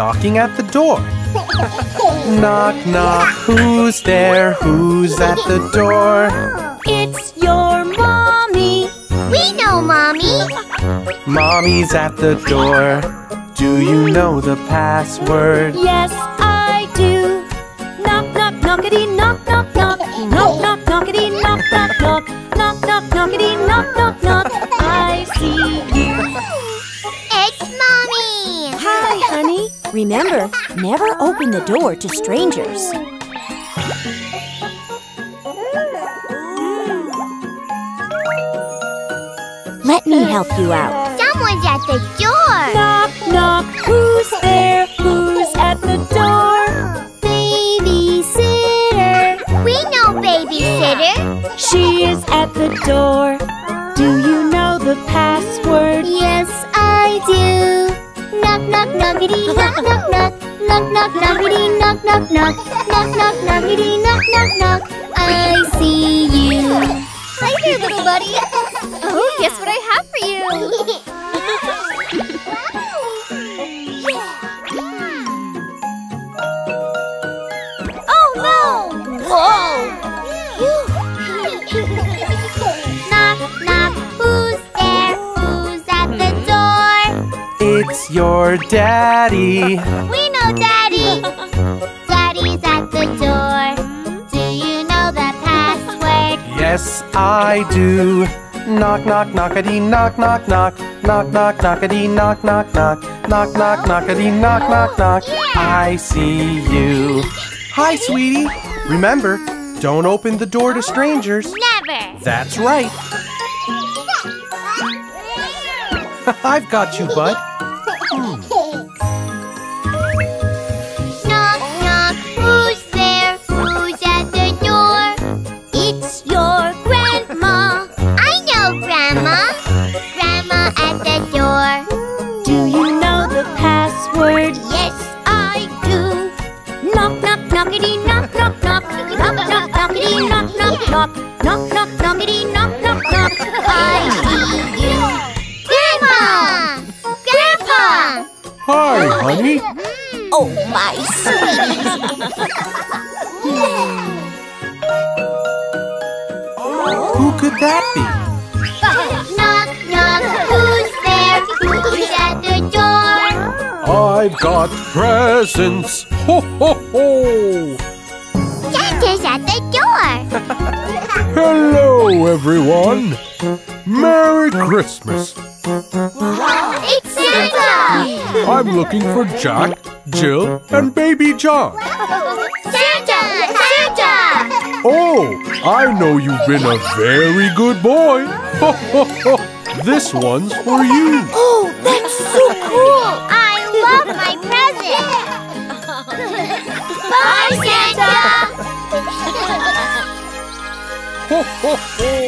knocking at the door. knock, knock, who's there? Who's at the door? It's your mommy. We know, Mommy. Mommy's at the door. Do you know the password? Yes, the door to strangers. Let me help you out. Someone's at the door. Knock, knock, who's there? Who's at the door? Babysitter. We know babysitter. She is at the door. Do you know the password? Yes, I do. Knock, knock, knockity, knock, knock, knock. Knock, knock, knockity, knock, knock, knock. Knock, knock, knockity, knock, knock, knock. I see you. Hi there, little buddy. Oh, guess what I have for you? Oh no! Whoa! knock, knock. Who's there? Who's at the door? It's your Daddy. I do. Knock, knock, knockity, knock, knock, knock. Knock, knock, knockity, knock, knock, knock. Knock, knock, knockity, knock, knock, knock. I see you. Hi, sweetie. Remember, don't open the door to strangers. Never. That's right. I've got you, bud. honey? Oh, my sweetie! Who could that be? knock, knock, who's there? Who's at the door? I've got presents! Ho, ho, ho! Santa's at the door! Hello, everyone! Merry Christmas! It's Santa! I'm looking for Jack, Jill, and baby John. Santa! Santa! Oh, I know you've been a very good boy. This one's for you. Oh, that's so cool. I love my present. Bye, Santa! ho, ho, ho.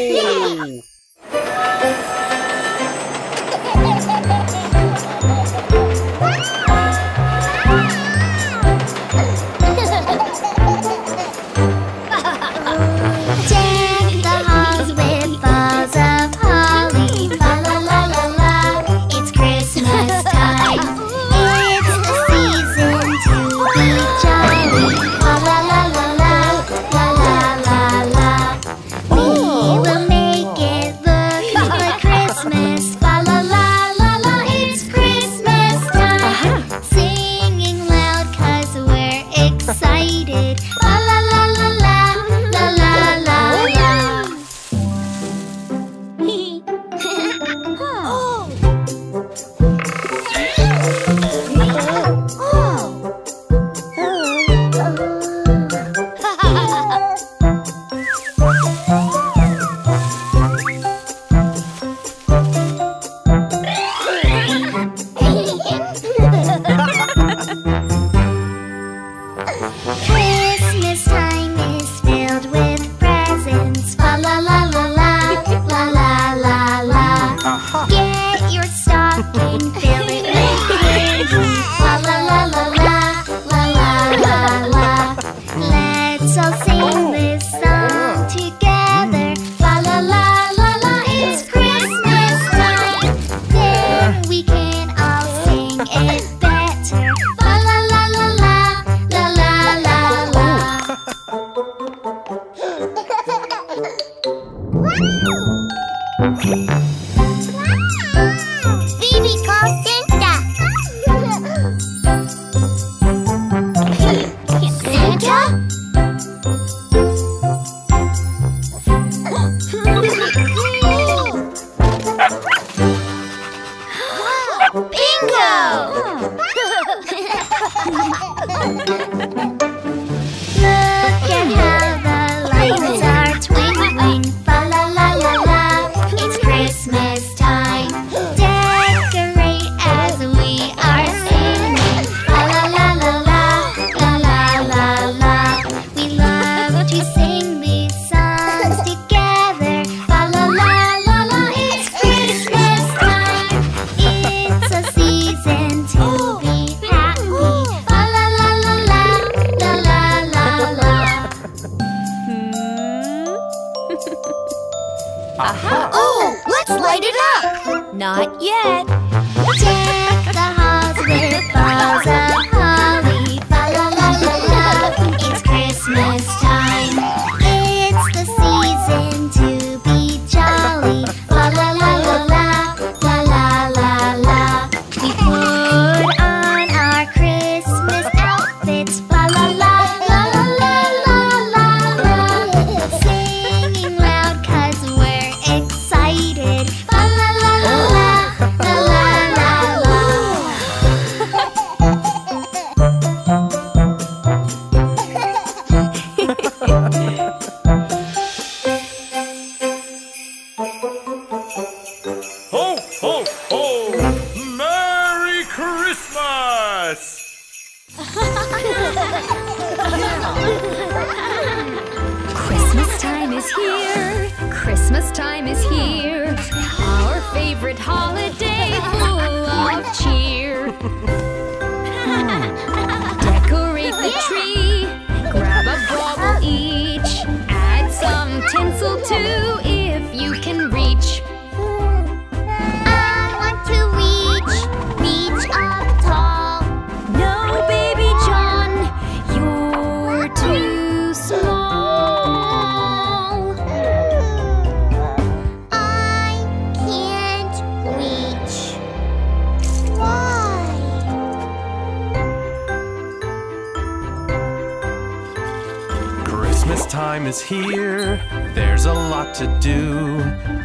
time is here. There's a lot to do.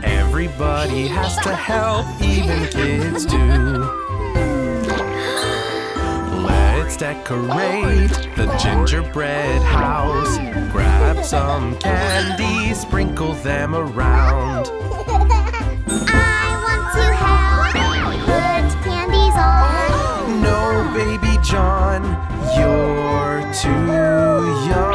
Everybody has to help, even kids do. Let's decorate the gingerbread house. Grab some candy, sprinkle them around. I want to help put candies on. No, baby John, you're too young.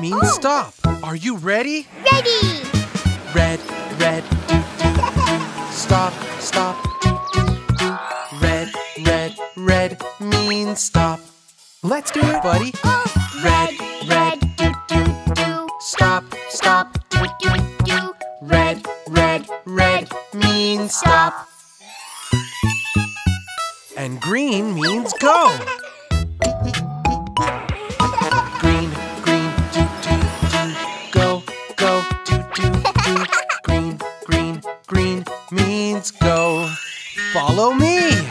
means oh. stop. Are you ready? Ready. Red, red, do, do, do. Stop, stop, do, do, do. Red, red, red means stop. Let's do it, buddy. Oh. Red, red, do, do, do. Stop, stop, do, do, do. Red, red, red means stop. And green means go. Follow me!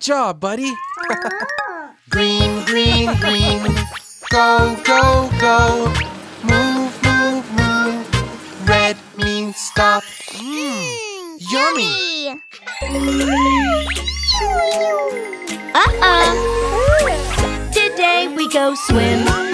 Great job, buddy. green, green, green. Go, go, go. Move, move, move. Red means stop. Mm, yummy. Uh-oh. Today we go swim.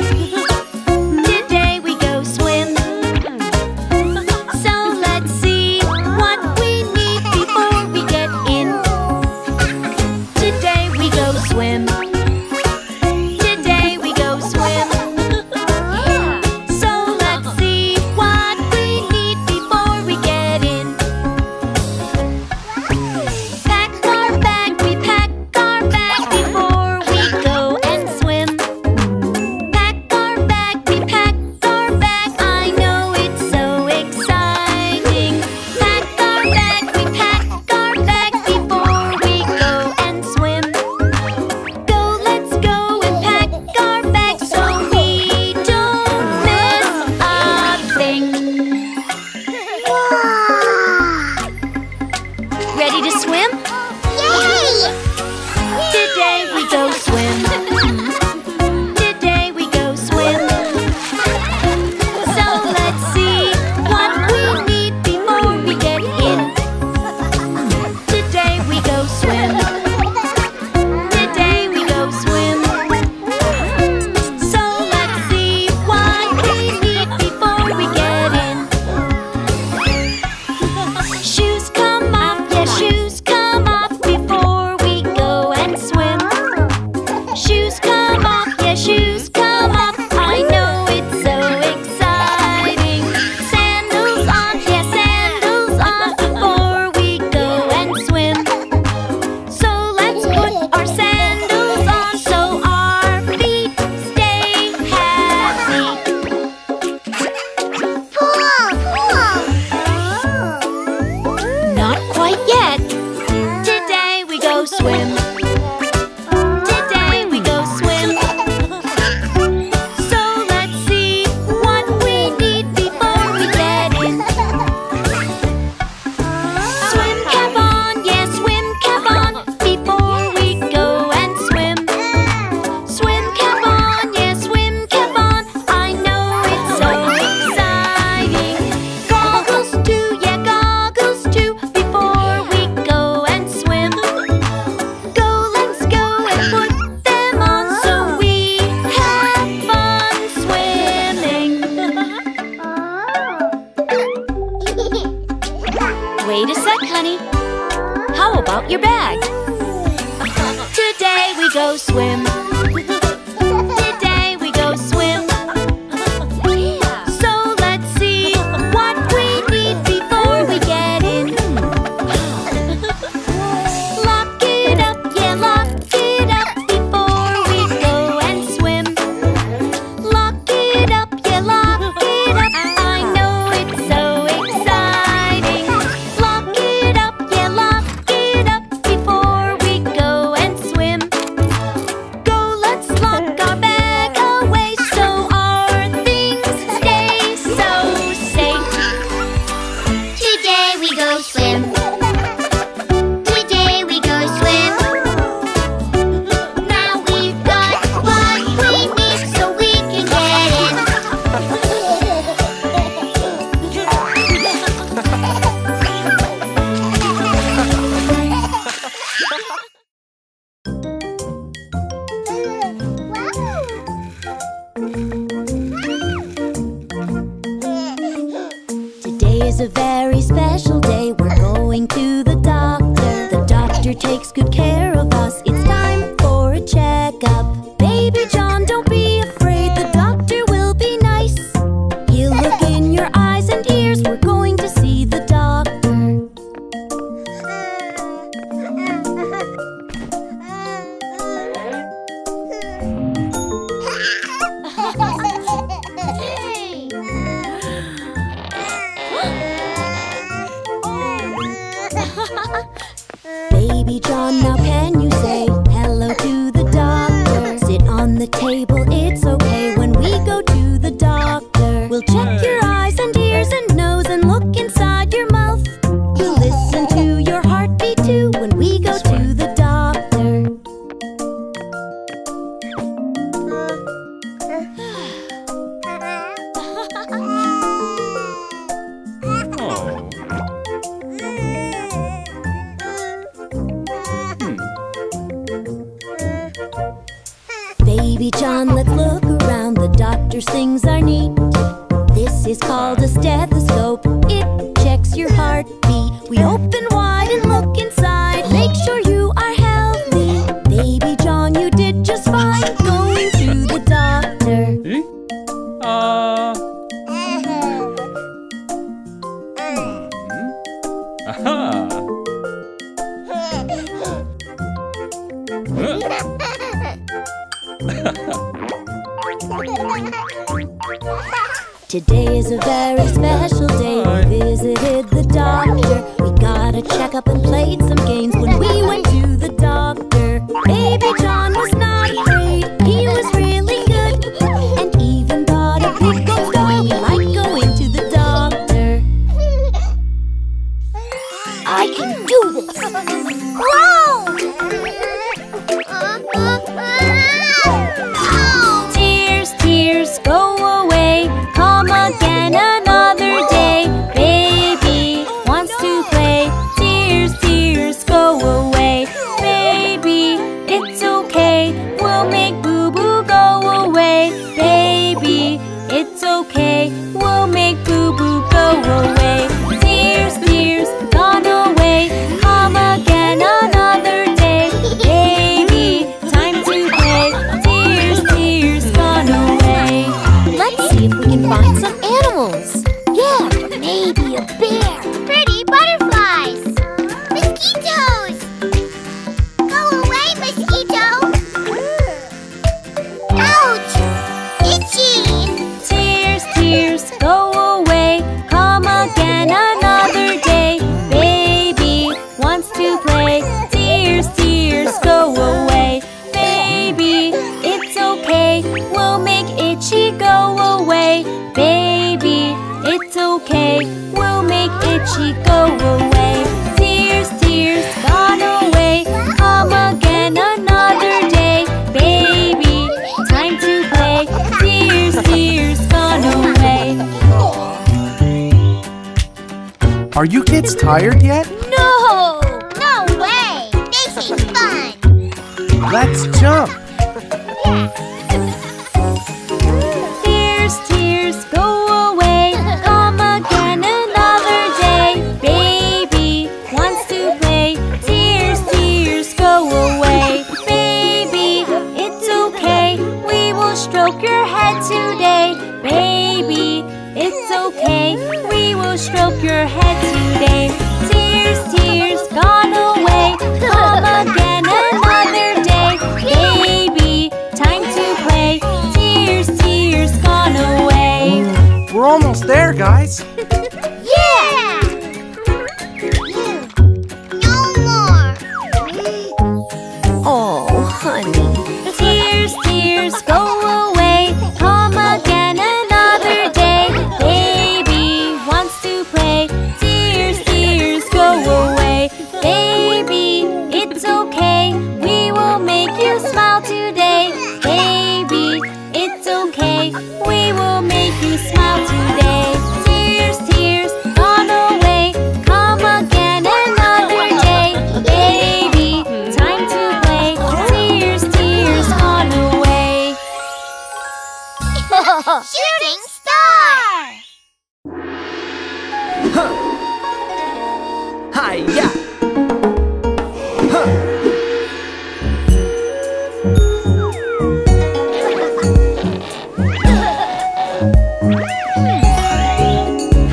Hi-ya!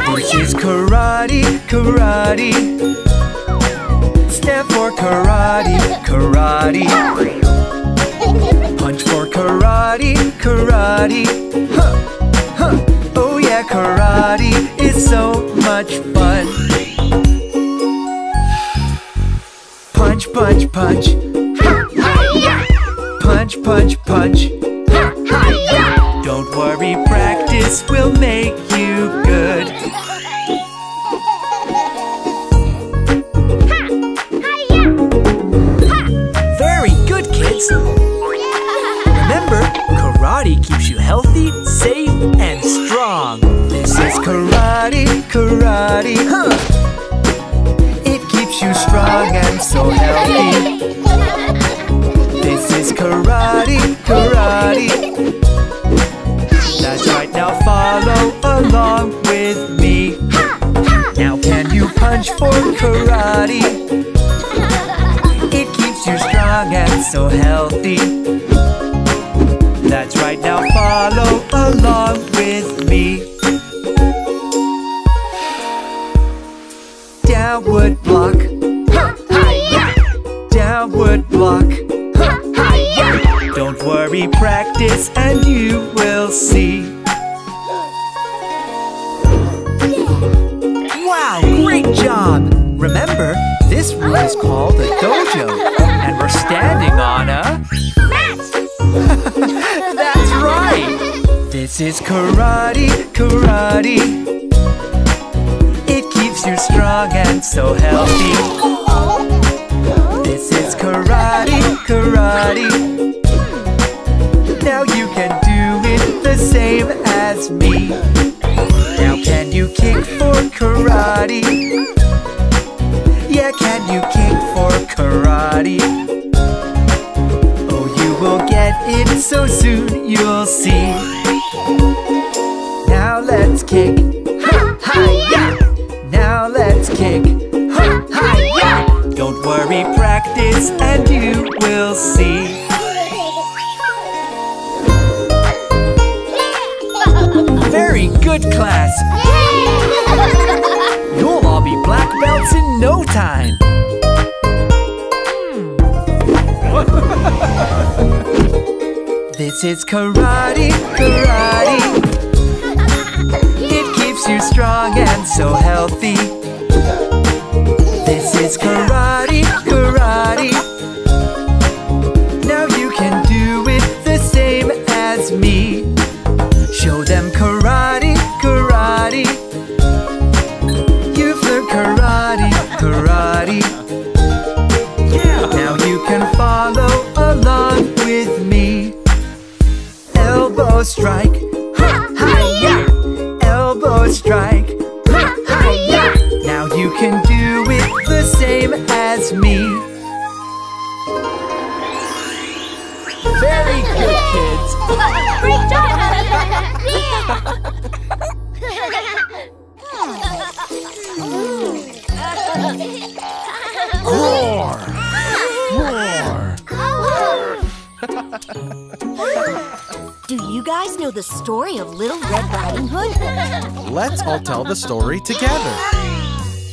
This is karate, karate. Stand for karate, karate. Punch for karate, karate. Huh, huh. Punch, punch, punch. Punch, punch. Don't worry, practice will make you healthy. This is karate, karate. That's right, now follow along with me. Now, can you punch for karate? It keeps you strong and so healthy. Remember, this room is called a dojo, and we're standing on a. Mat! That's right! This is karate, karate. It keeps you strong and so healthy. This is karate, karate. Now you can do it the same as me. Now can you kick for karate? Yeah, can you kick for karate? Oh, you will get it so soon, you'll see. Now let's kick. Ha, ha, yeah. Now let's kick. Ha, ha, yeah. Don't worry, practice and you will see. Very good, class. Time. Hmm. This is karate, karate. It keeps you strong and so healthy. This is karate. Story of Little Red Riding Hood? Let's all tell the story together.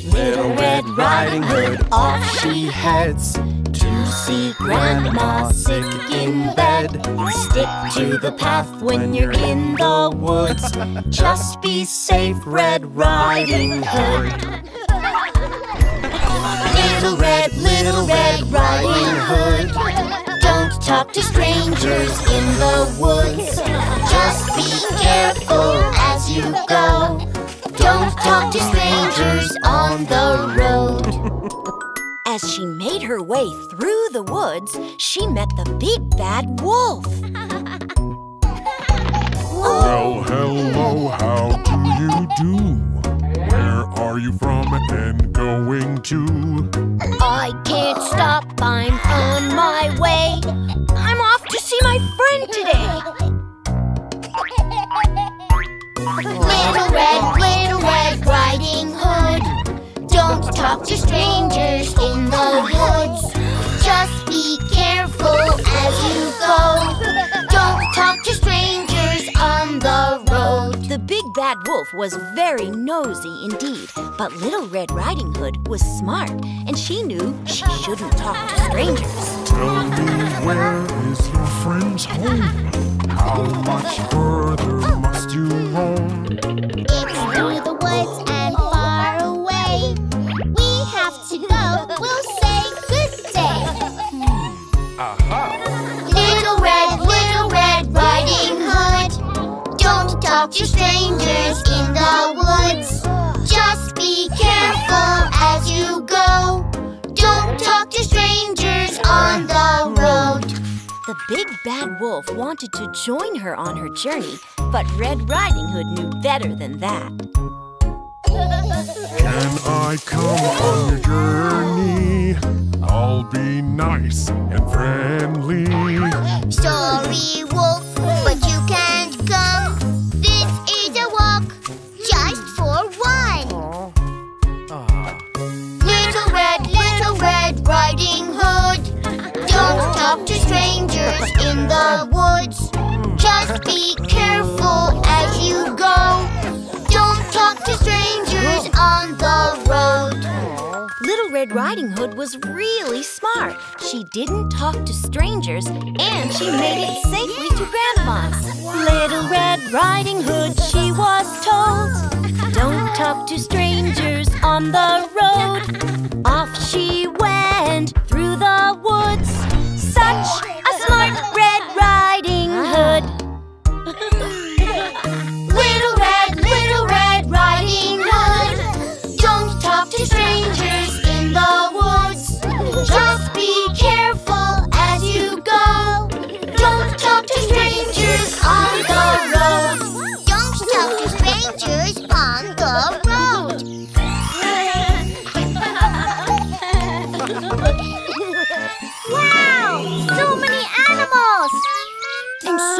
Little Red Riding Hood, off she heads to see Grandma sick in bed. Stick to the path when you're in the woods. Just be safe, Red Riding Hood. Little Red, Little Red Riding Hood. Don't talk to strangers in the woods. Just be careful as you go. Don't talk to strangers on the road. As she made her way through the woods, she met the big bad wolf. Well, hello, how do you do? Are you from and going to? I can't stop, I'm on my way. I'm off to see my friend today. Little Red, Little Red Riding Hood. Don't talk to strangers in the woods. Just be careful as you go. Don't talk to strangers bad wolf was very nosy indeed, but Little Red Riding Hood was smart, and she knew she shouldn't talk to strangers. Tell me where is your friend's home? How much further must you roam? Talk to strangers in the woods. Just be careful as you go. Don't talk to strangers on the road. The big bad wolf wanted to join her on her journey, but Red Riding Hood knew better than that. Can I come on your journey? I'll be nice and friendly. Sorry, wolf, but you can't come. Riding hood. Don't talk to strangers in the woods. Just be careful as you go. Don't talk to strangers on the road. Little Red Riding Hood was really smart. She didn't talk to strangers and she made it safely to Grandma's. Little Red Riding Hood, she was told, don't talk to strangers on the road. Off she went through the woods. Such a smart Red Riding Hood.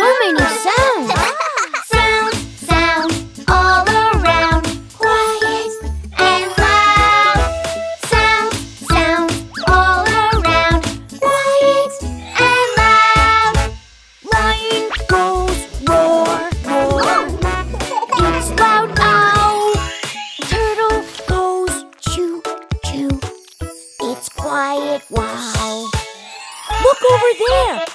So many sounds! sound, sound, all around. Quiet and loud. All around. Quiet and loud. Lion goes roar, roar. It's loud ow. Turtle goes. It's quiet wow. Look over there!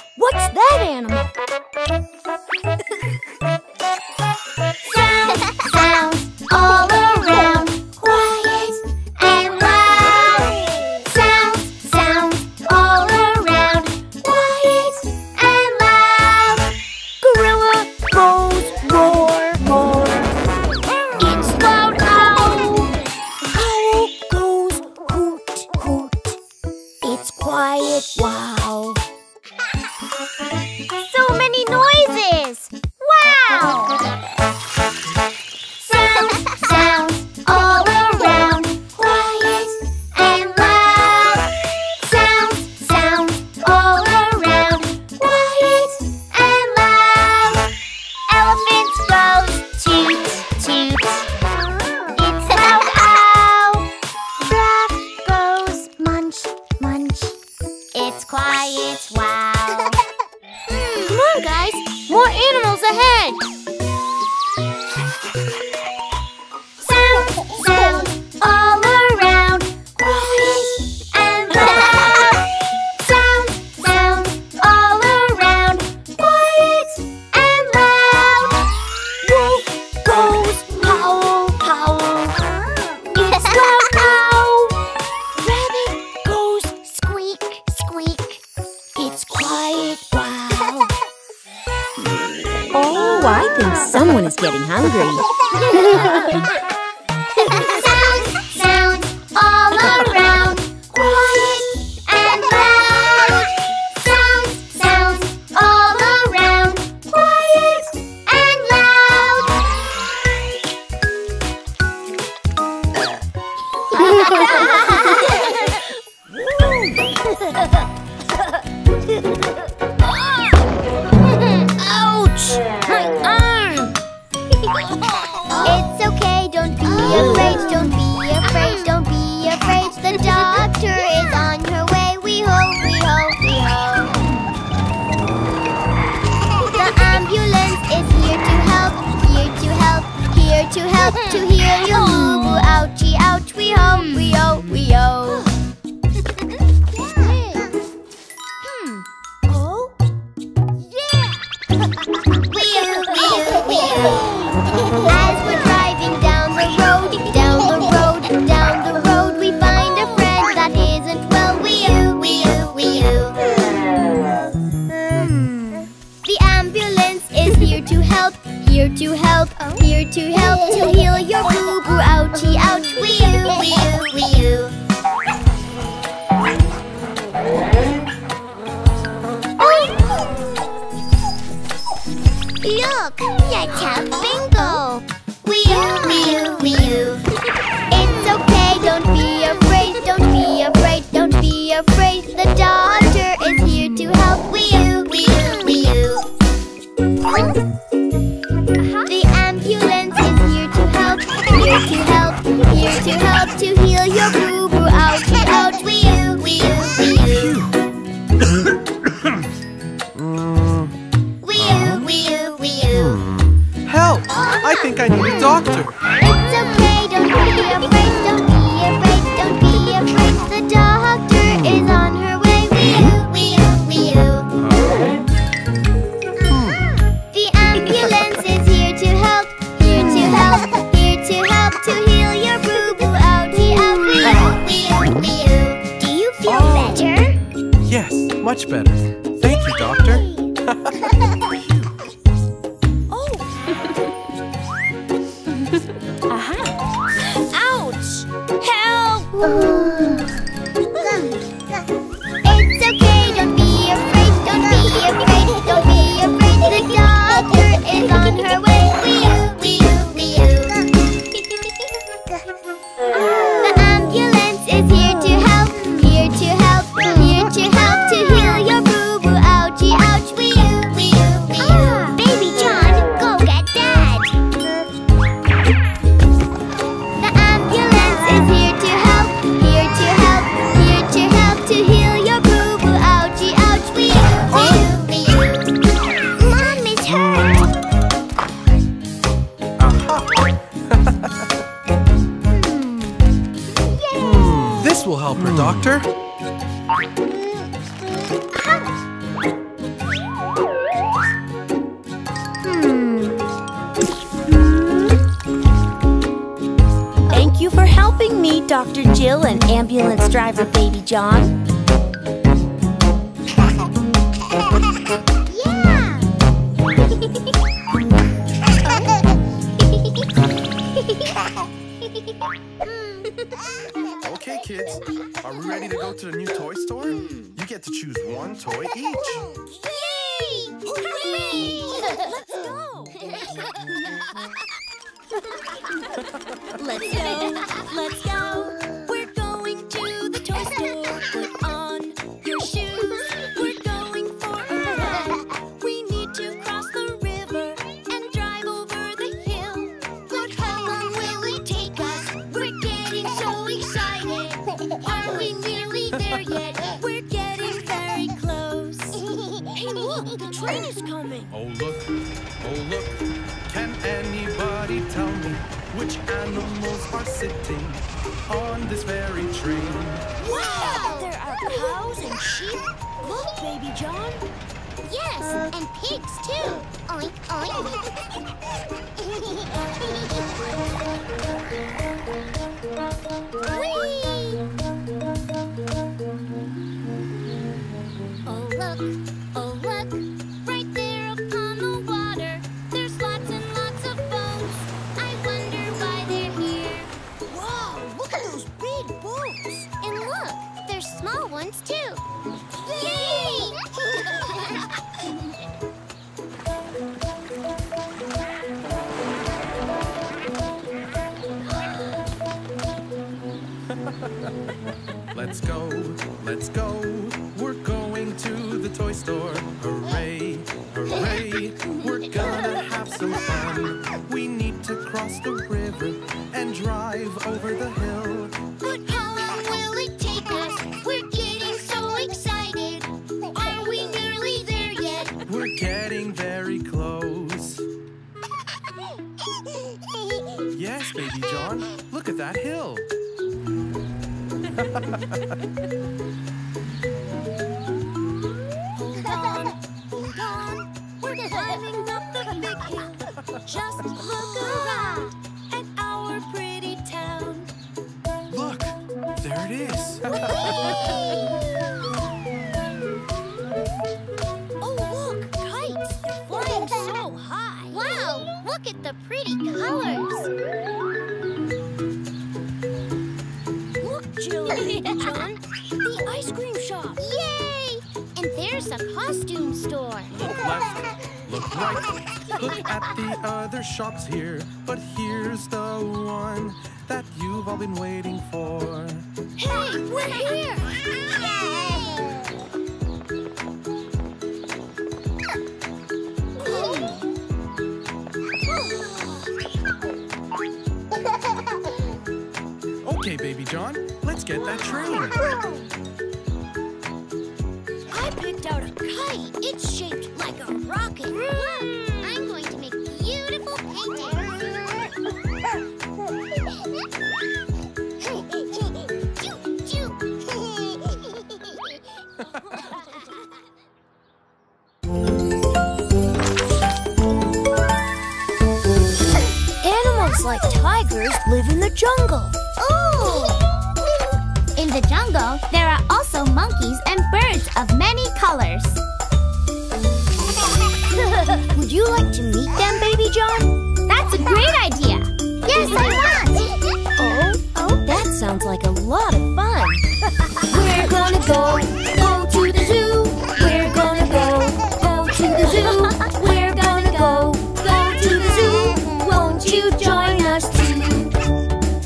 Sounds like a lot of fun. We're gonna go, go to the zoo. We're gonna go, go to the zoo. We're gonna go, go to the zoo. Won't you join us too?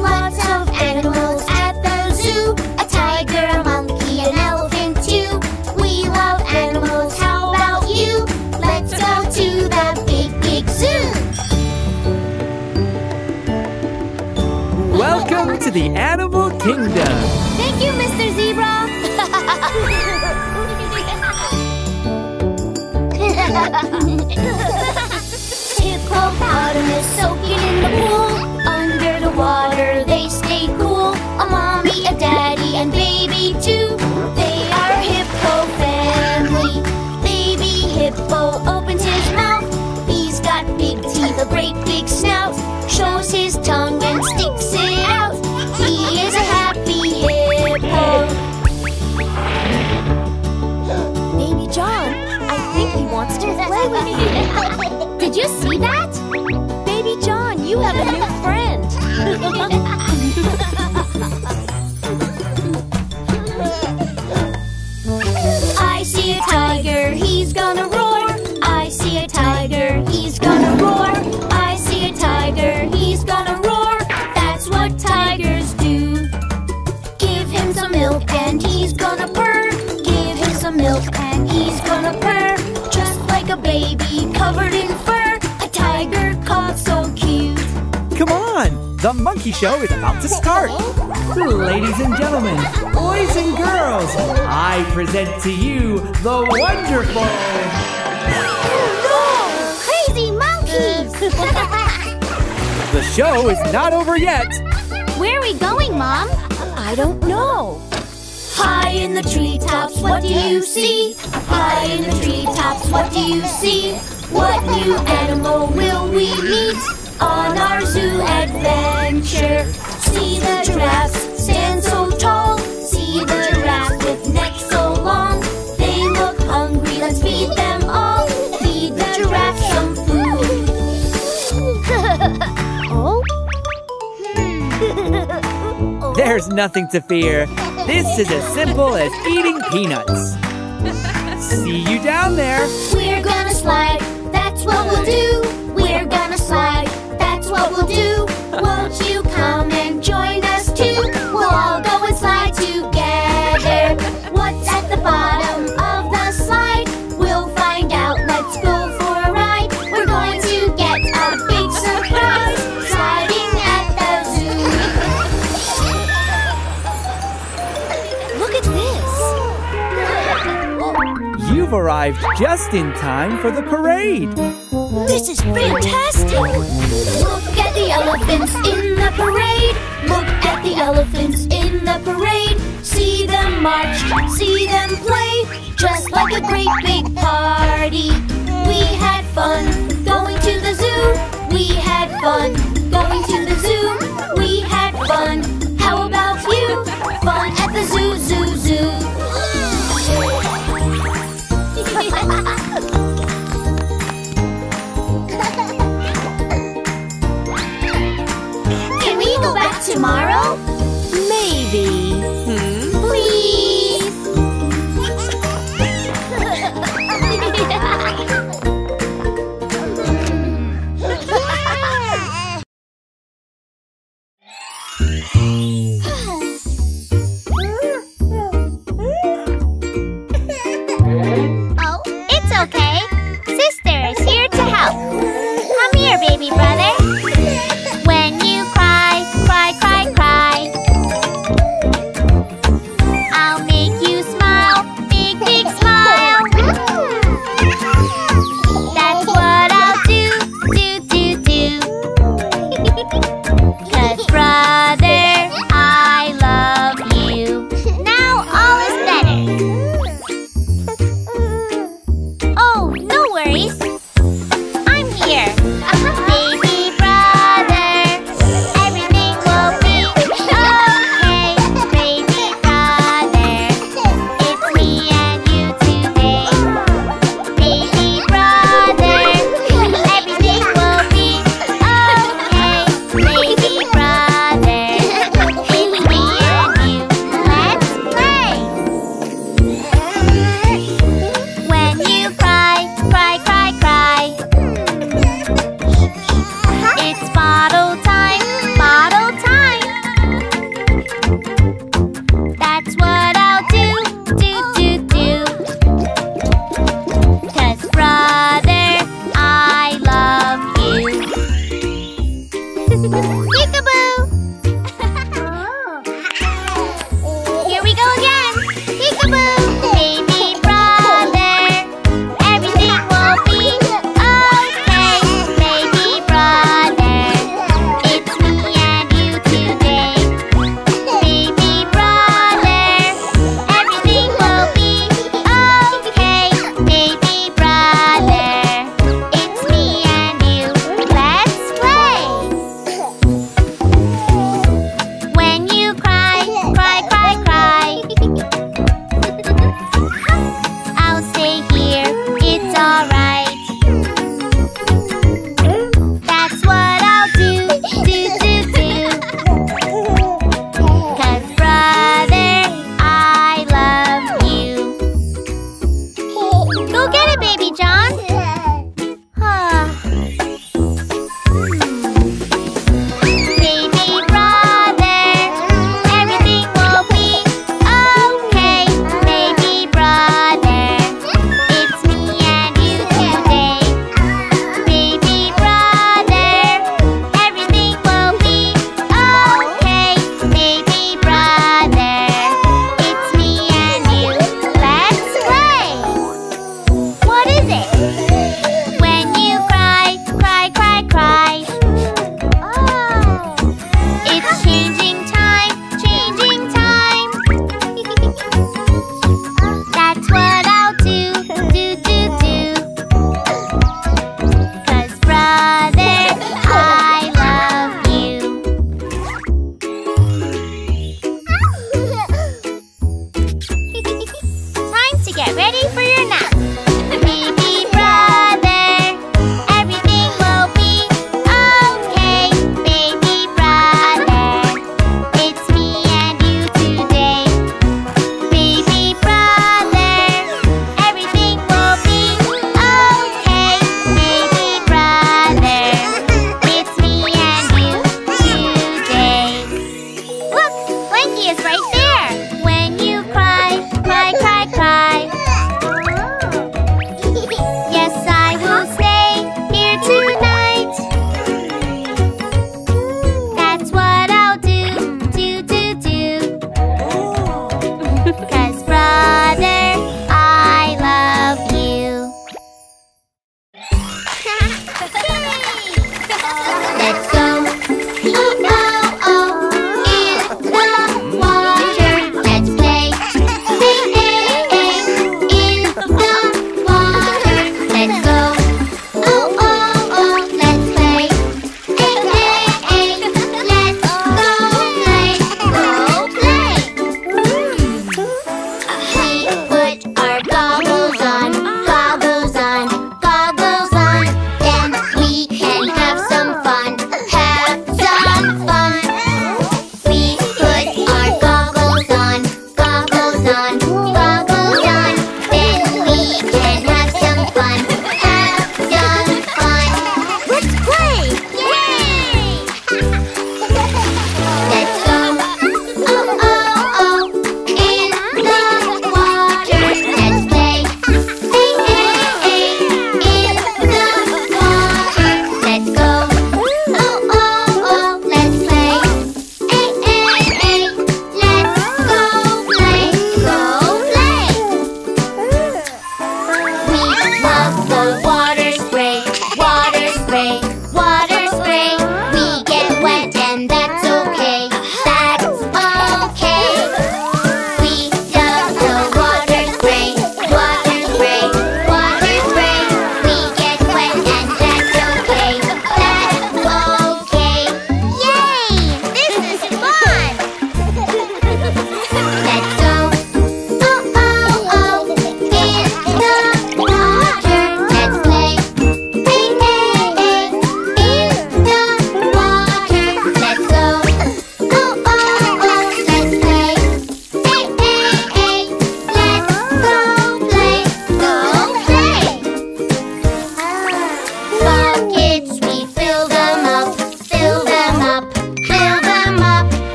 Lots of animals at the zoo. A tiger, a monkey, an elephant too. We love animals. How about you? Let's go to the big, big zoo. Welcome to the Kingdom. Thank you, Mr. Zebra. monkey show is about to start. Ladies and gentlemen, boys and girls, I present to you the wonderful. Crazy monkeys! The show is not over yet. Where are we going, Mom? I don't know. High in the treetops, what do you see? High in the treetops, what do you see? What new animal will we meet on our zoo adventure? See the giraffes stand so tall. See the giraffe with neck so long. They look hungry, let's feed them all. Feed the giraffe some food. Oh. Hmm. oh? There's nothing to fear. This is as simple as eating peanuts. See you down there. We're gonna slide, that's what we'll do. We're gonna slide, that's what we'll do. Won't you come and join us too? We'll all go and slide together. What's at the bottom of the slide? We'll find out. Let's go for a ride. We're going to get a big surprise. Sliding at the zoo. Look at this. You've arrived just in time for the parade. This is fantastic. Elephants in the parade. Look at the elephants in the parade. See them march, see them play, just like a great big party. We had fun going to the zoo. We had fun going to the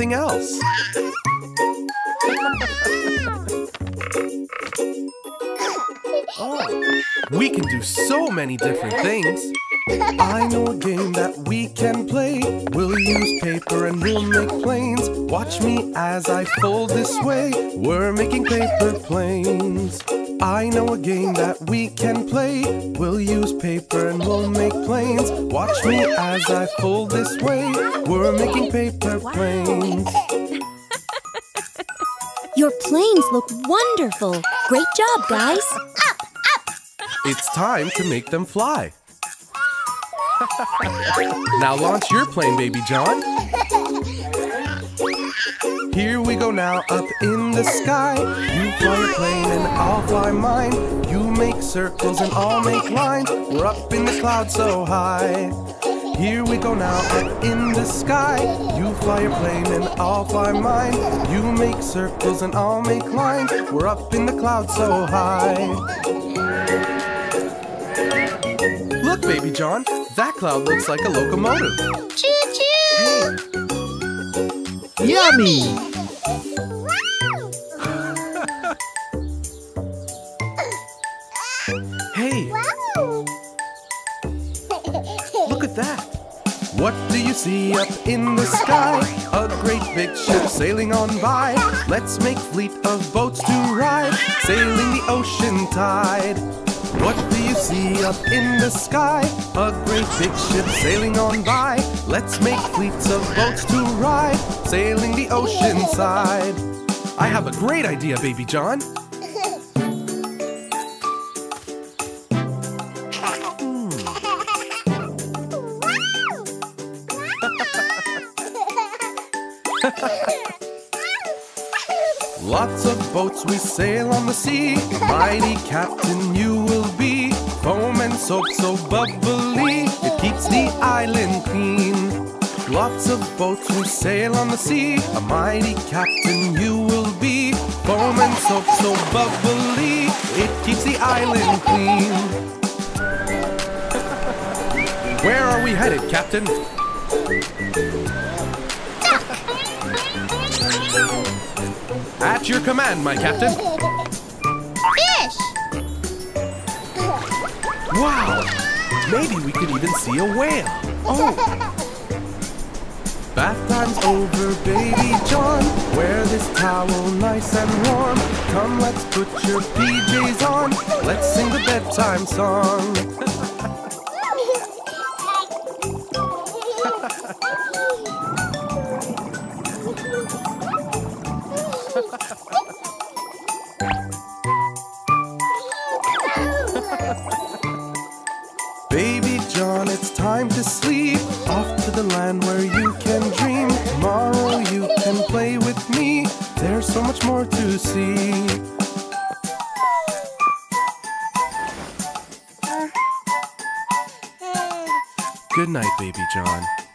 something else. it's time to make them fly. now launch your plane, baby John. Here we go now, up in the sky. You fly your plane and I'll fly mine. You make circles and I'll make lines. We're up in the clouds so high. Here we go now, up in the sky. You fly your plane and I'll fly mine. You make circles and I'll make lines. We're up in the clouds so high. John. That cloud looks like a locomotive. Choo-choo! Hey. Yummy! hey! Look at that! What do you see up in the sky? A great big ship sailing on by. Let's make fleet of boats to ride, sailing the ocean tide see up in the sky? A great big ship sailing on by. Let's make fleets of boats to ride, sailing the ocean side. I have a great idea, Baby John. Hmm. Lots of boats we sail on the sea. Mighty captain you will be. Soap so bubbly, it keeps the island clean. Lots of boats we sail on the sea. A mighty captain you will be. Foam and soap so bubbly, it keeps the island clean. Where are we headed, Captain? At your command, my captain. Maybe we could even see a whale. Oh! Bath time's over, baby John. Wear this towel nice and warm. Come, let's put your PJs on. Let's sing the bedtime song. see. Good night, Baby John.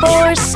Dress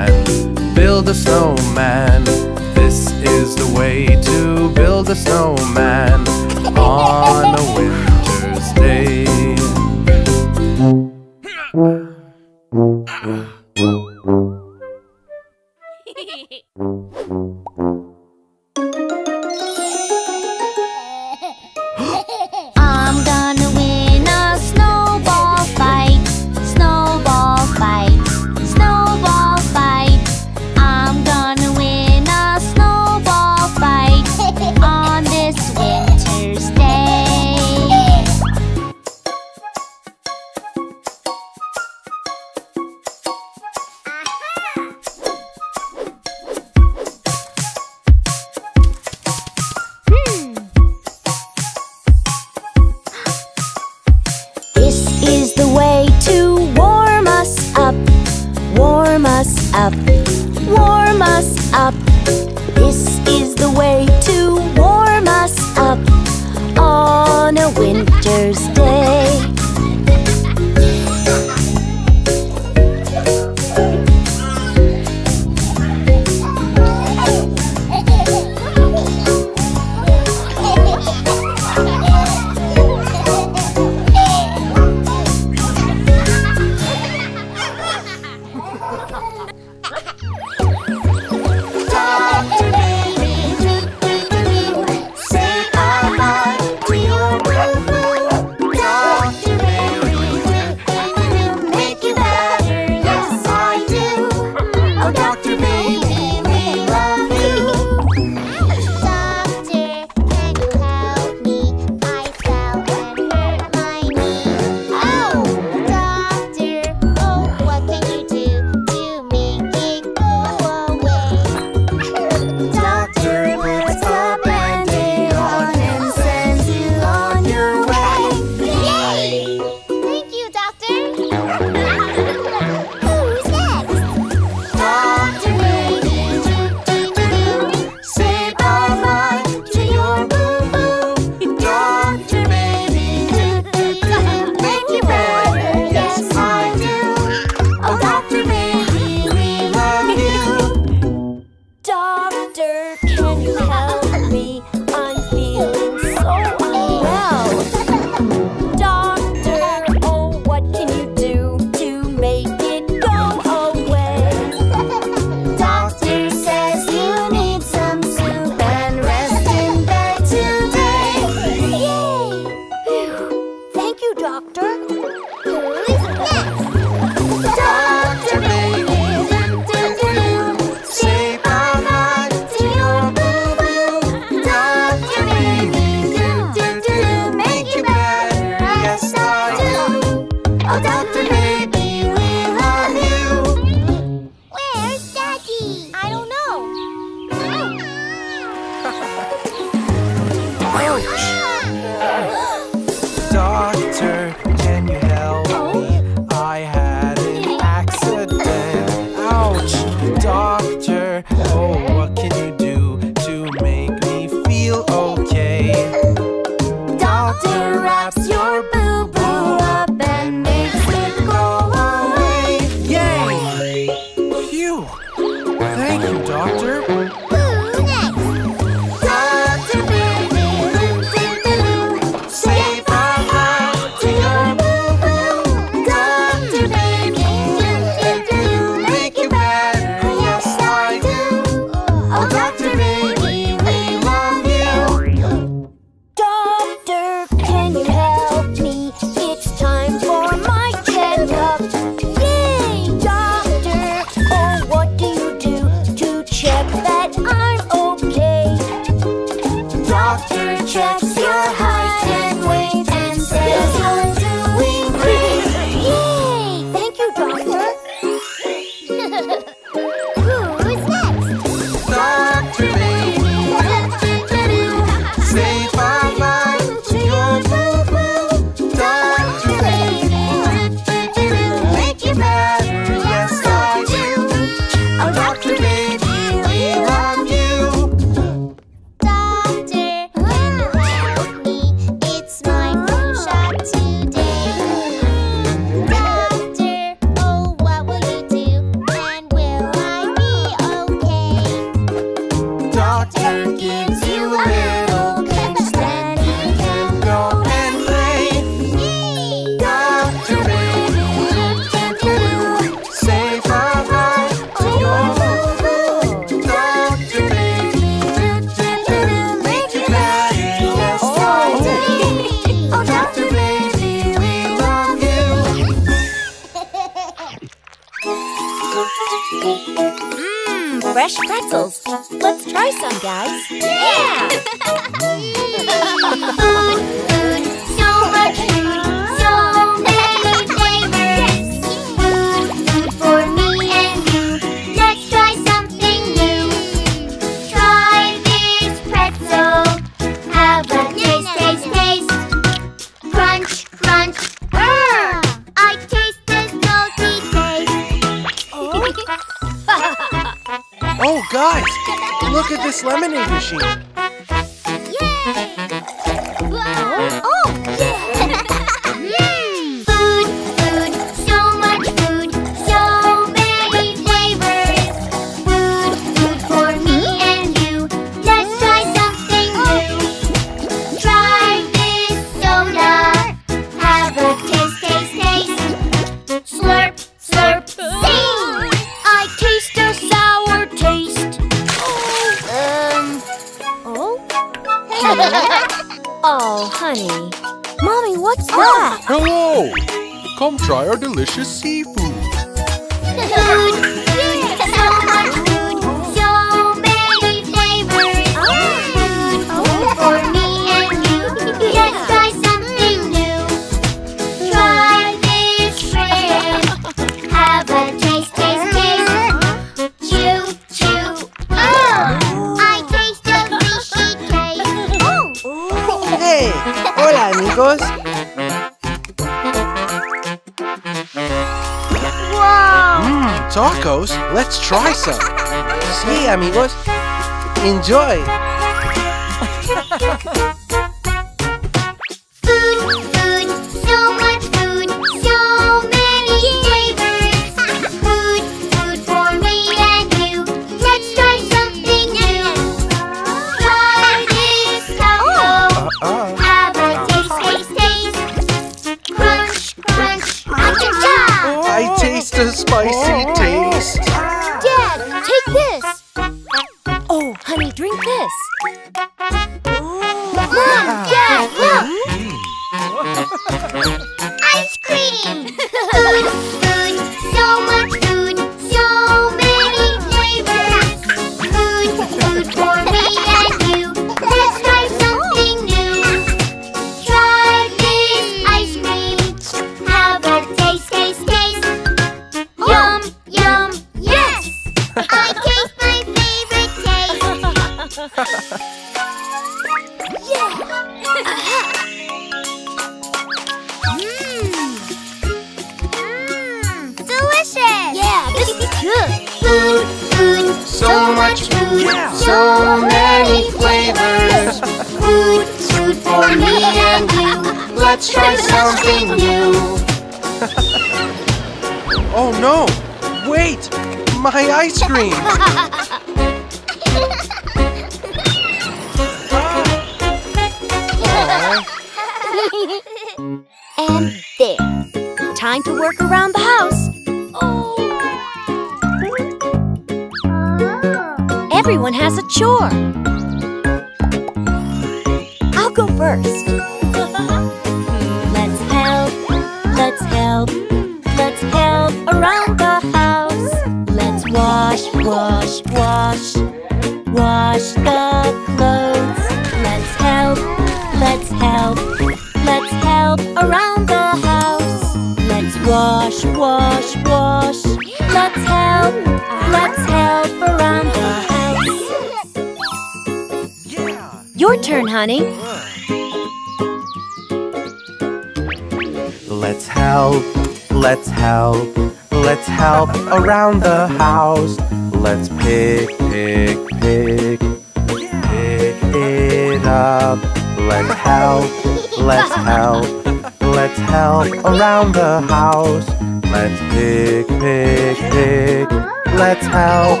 Let's pick, pick, pick. Let's help,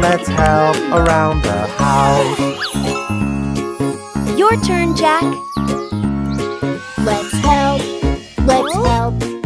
let's help around the house. Your turn, Jack. Let's help, let's oh. help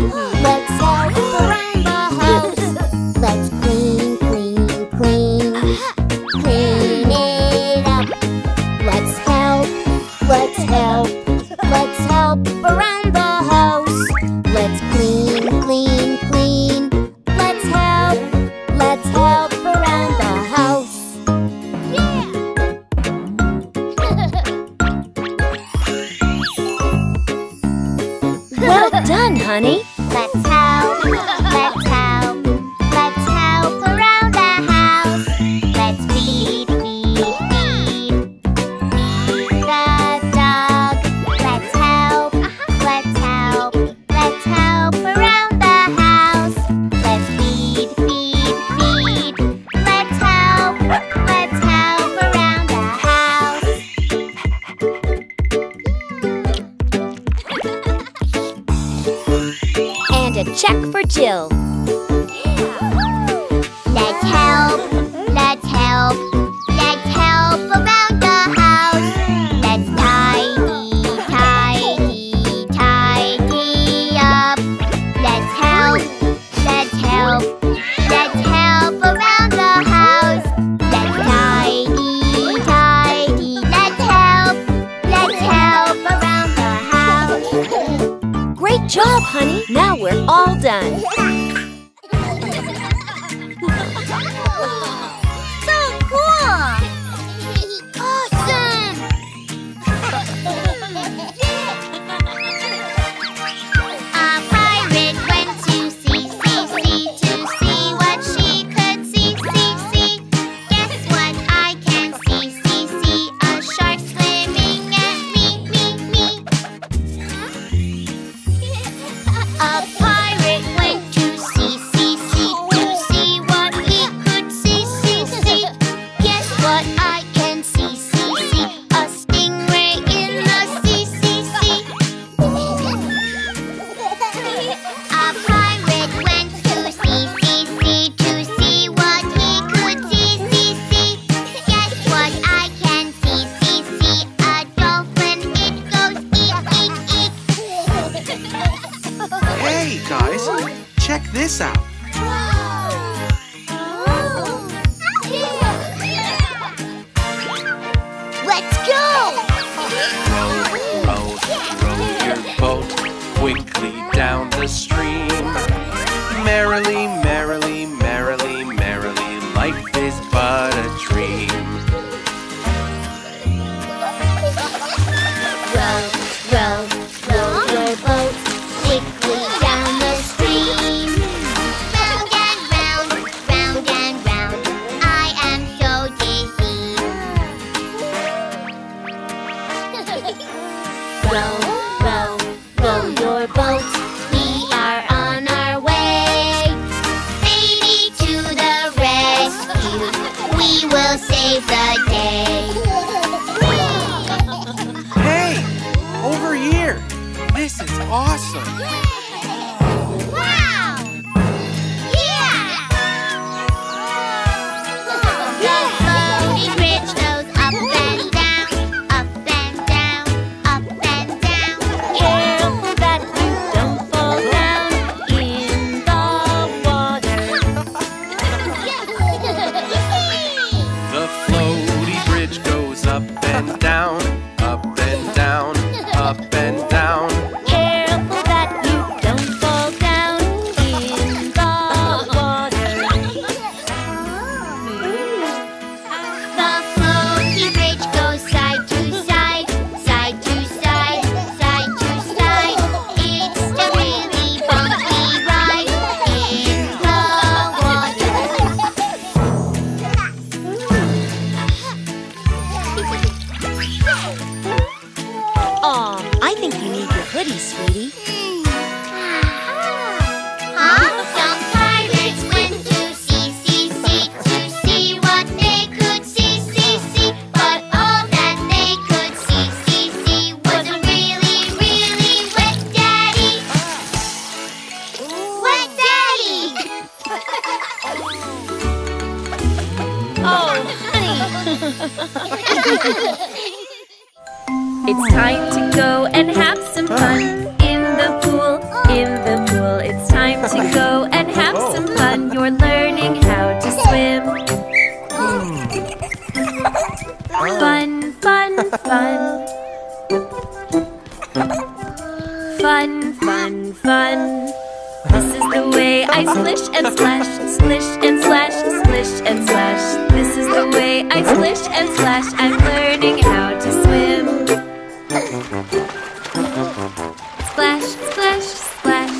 Splash, splash, splash.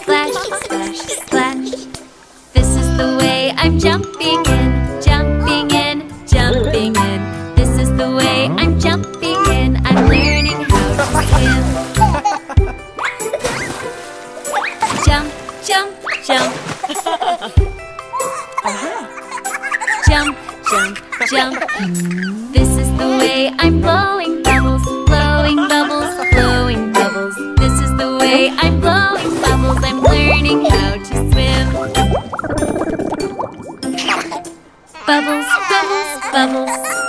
Splash, splash, splash. This is the way I'm jumping in, jumping in, jumping in. This is the way I'm jumping in. I'm learning how to swim. Jump, jump, jump. Uh-huh. Jump, jump, jump way I'm blowing bubbles, blowing bubbles, blowing bubbles. This is the way I'm blowing bubbles. I'm learning how to swim. Bubbles, bubbles, bubbles.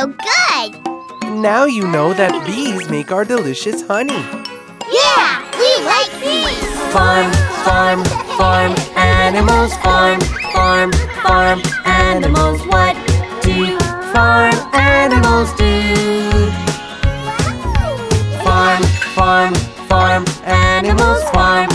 So good. Now you know that bees make our delicious honey. Yeah, we like bees. Farm, farm, farm, animals farm, farm, farm, animals. What do farm animals do? Farm, farm, farm, animals farm,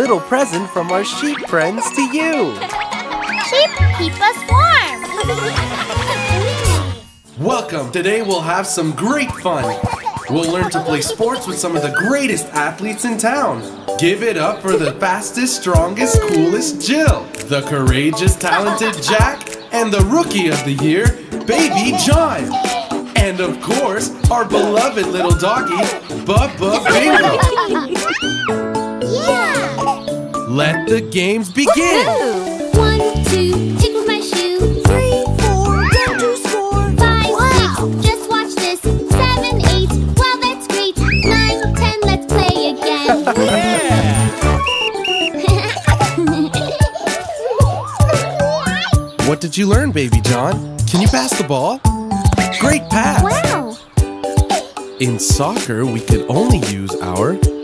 little present from our sheep friends to you. Sheep keep us warm. Welcome! Today we'll have some great fun. We'll learn to play sports with some of the greatest athletes in town. Give it up for the fastest, strongest, coolest Jill, the courageous, talented Jack, and the rookie of the year, Baby John. And of course, our beloved little doggy, Bubba Bingo. yeah. Let the games begin. One, two, tickle my shoe. Three, four, go to score. Five, six, just watch this. Seven, eight, wow, that's great. Nine, ten, let's play again. What did you learn, Baby John? Can you pass the ball? Great pass. wow. In soccer, we could only use our Feet.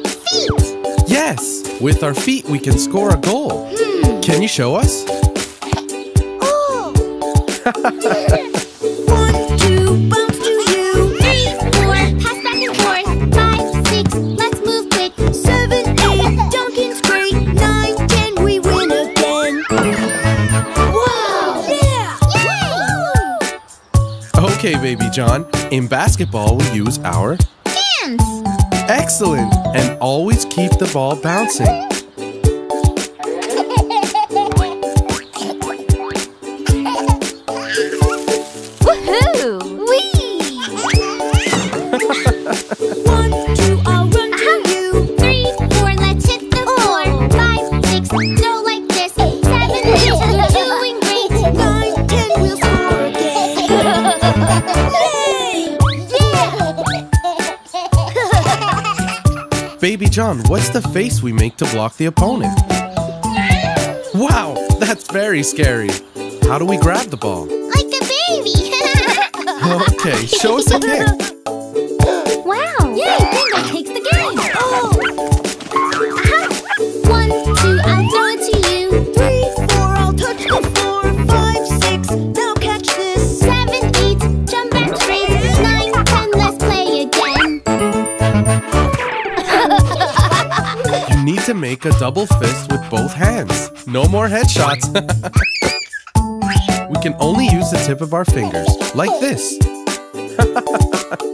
Yes, with our feet we can score a goal. Hmm. Can you show us? Oh. One, two, bounce to you. Three, four, pass back and forth. Five, six, let's move quick. Seven, eight, Duncan's great. Nine, ten, we win again. Wow! Yeah! Yay! Okay, Baby John. In basketball, we use our. Excellent and always keep the ball bouncing. John, what's the face we make to block the opponent? Wow, that's very scary. How do we grab the ball? like a baby. Okay, show us a kick. To make a double fist with both hands. No more headshots. we can only use the tip of our fingers, like this.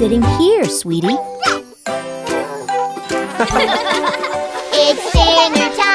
sitting here, sweetie. It's dinner time,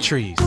trees?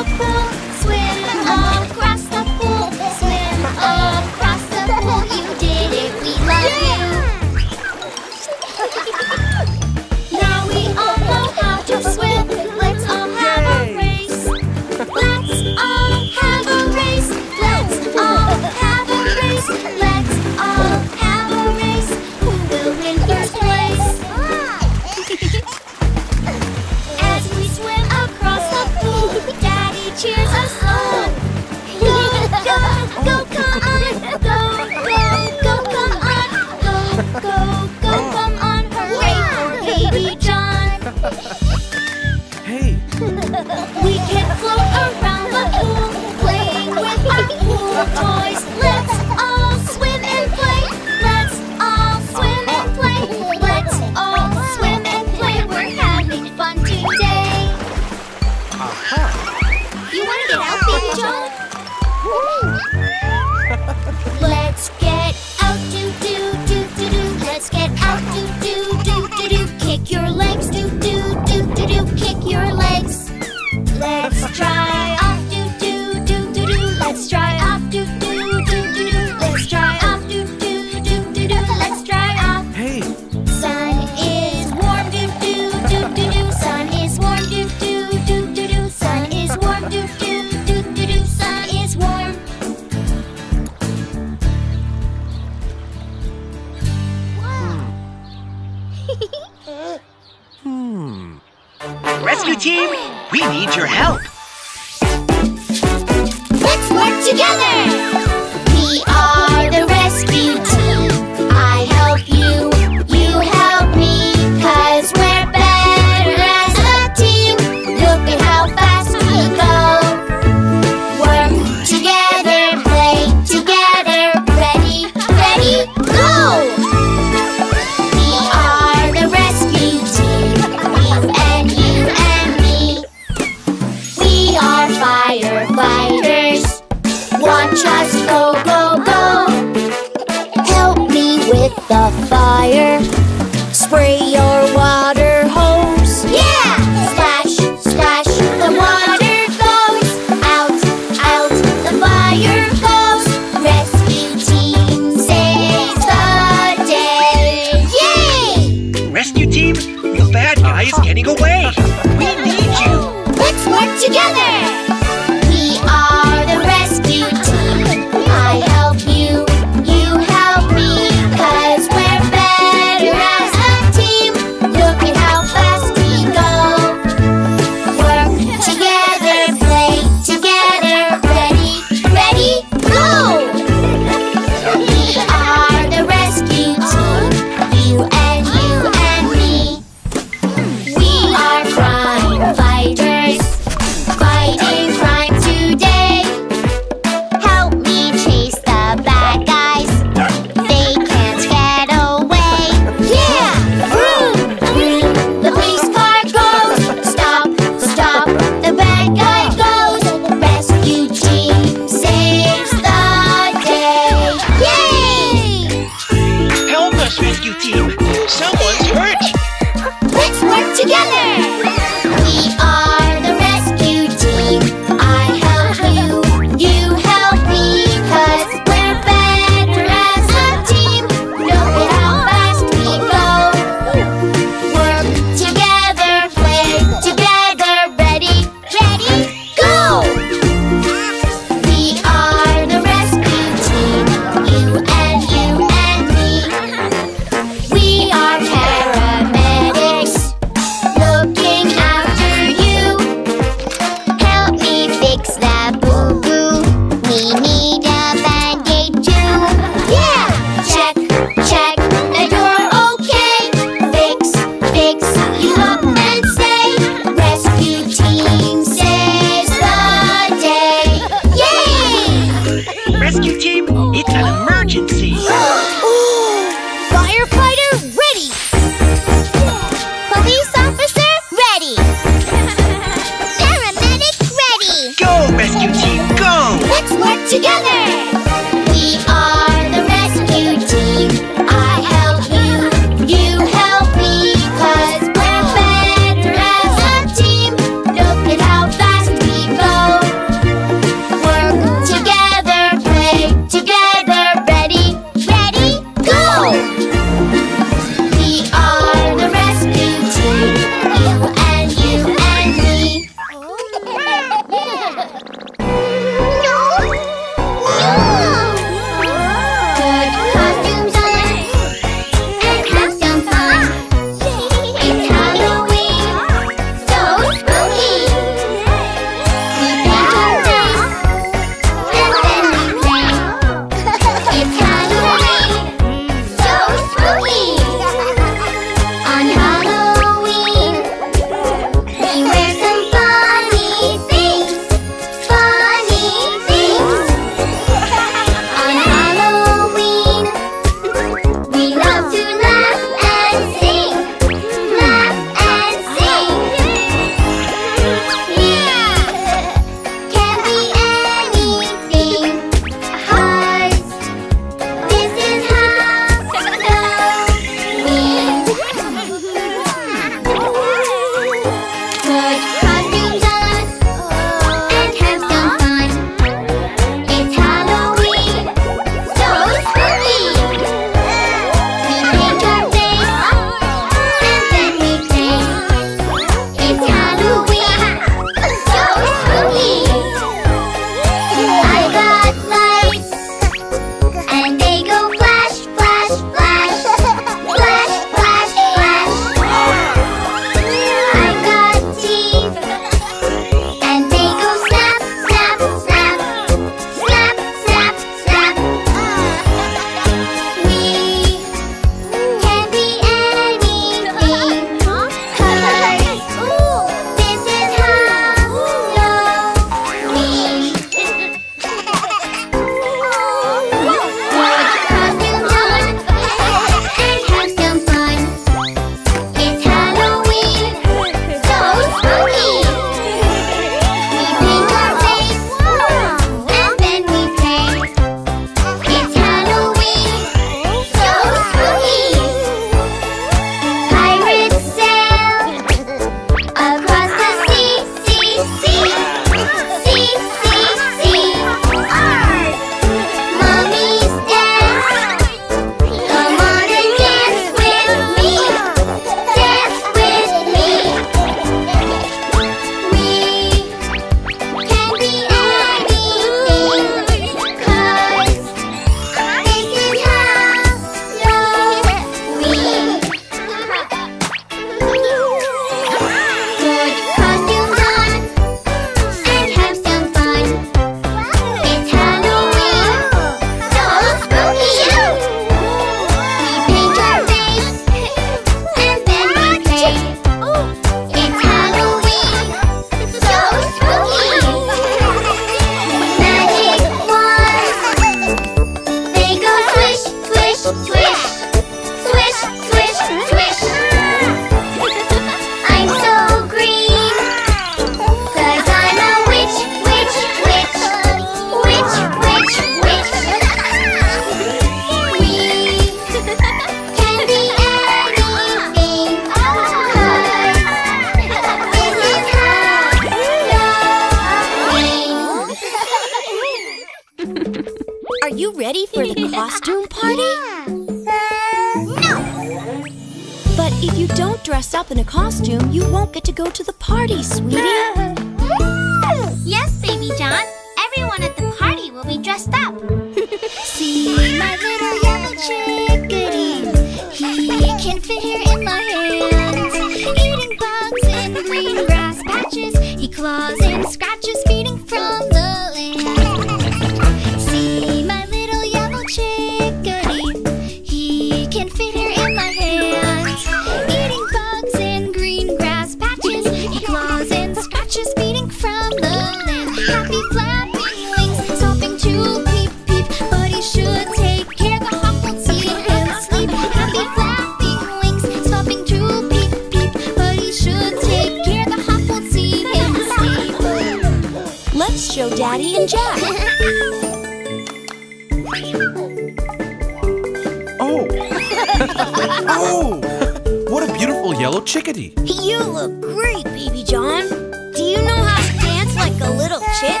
Oh! oh! What a beautiful yellow chickadee. You look great, Baby John. Do you know how to dance like a little chick?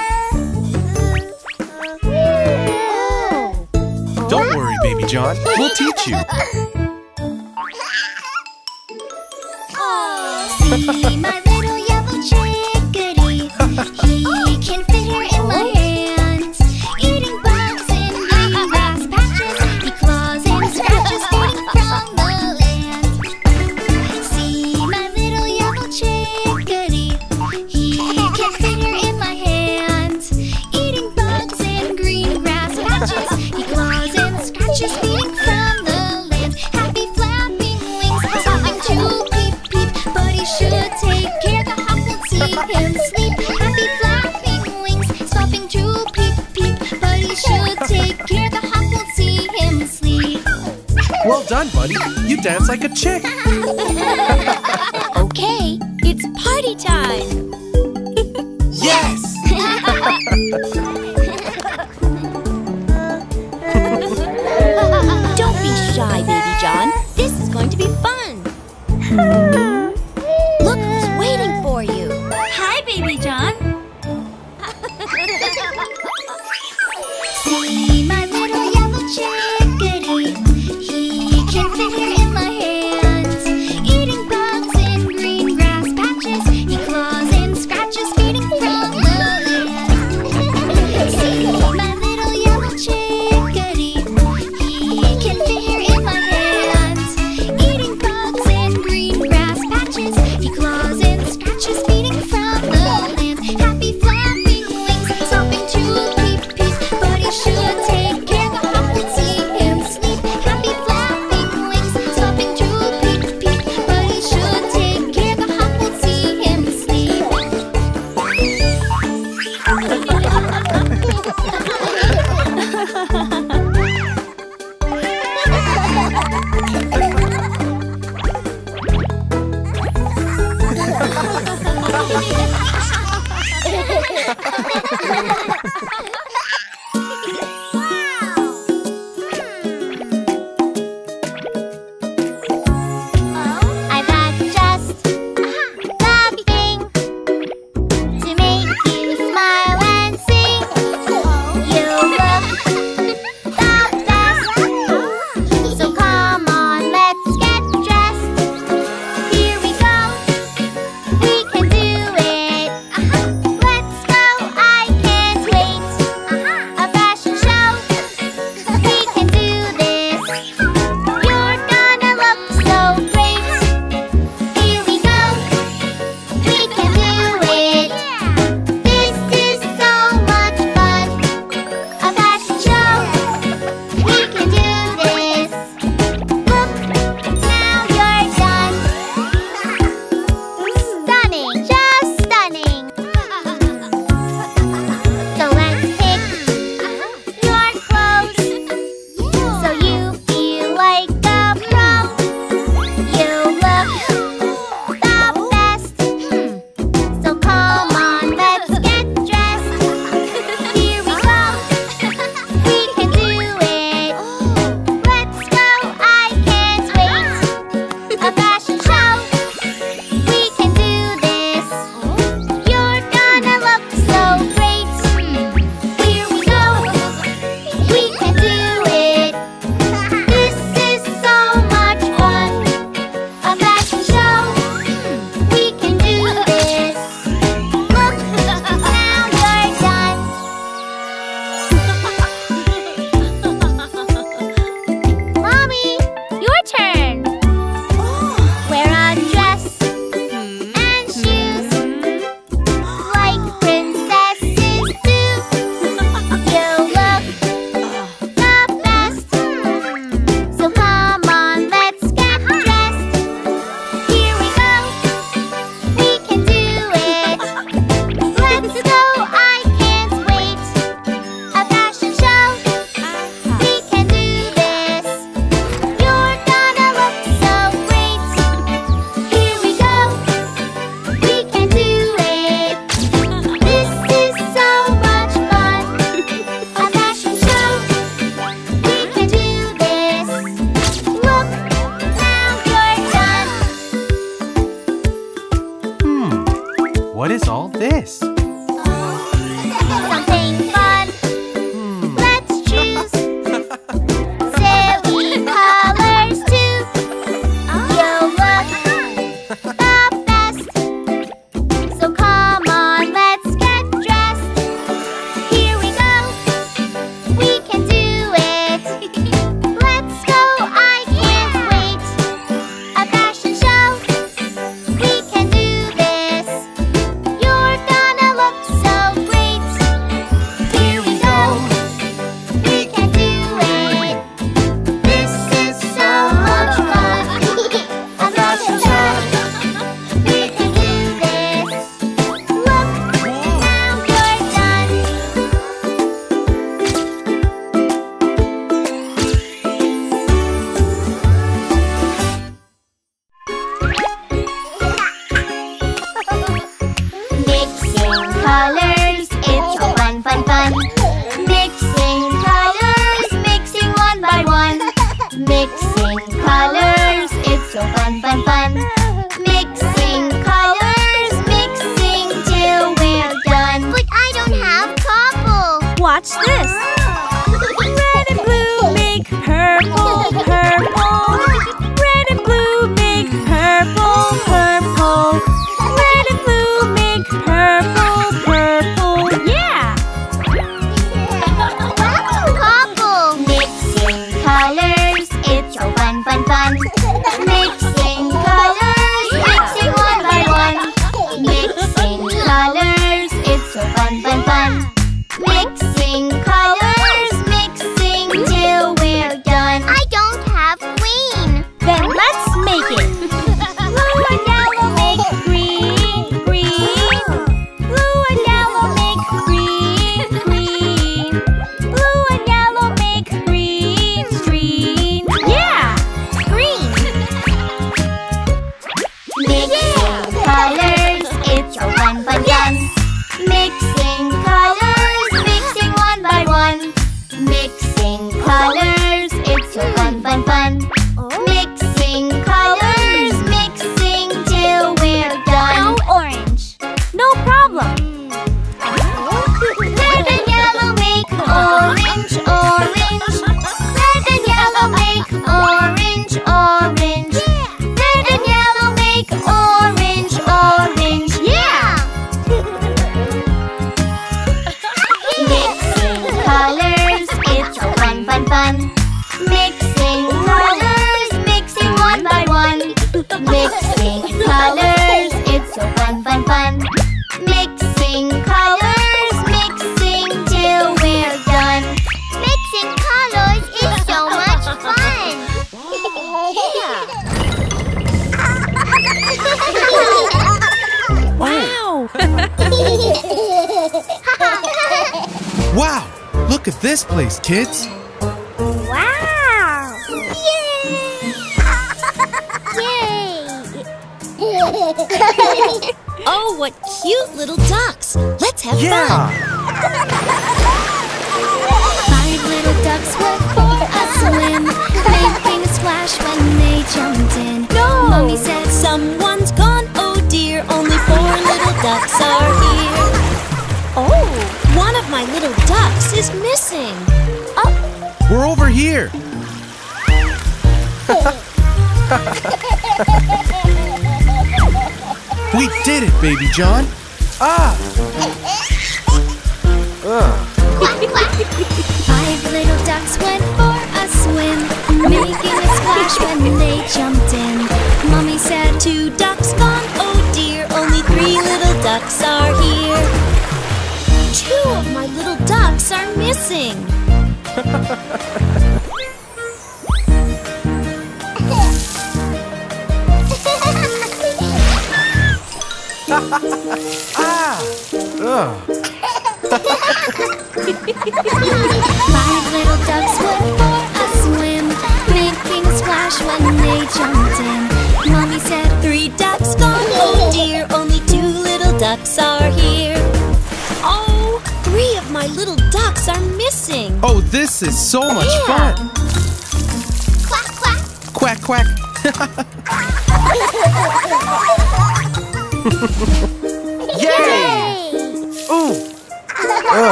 Don't worry, Baby John. We'll teach you. Oh, see my like a chair.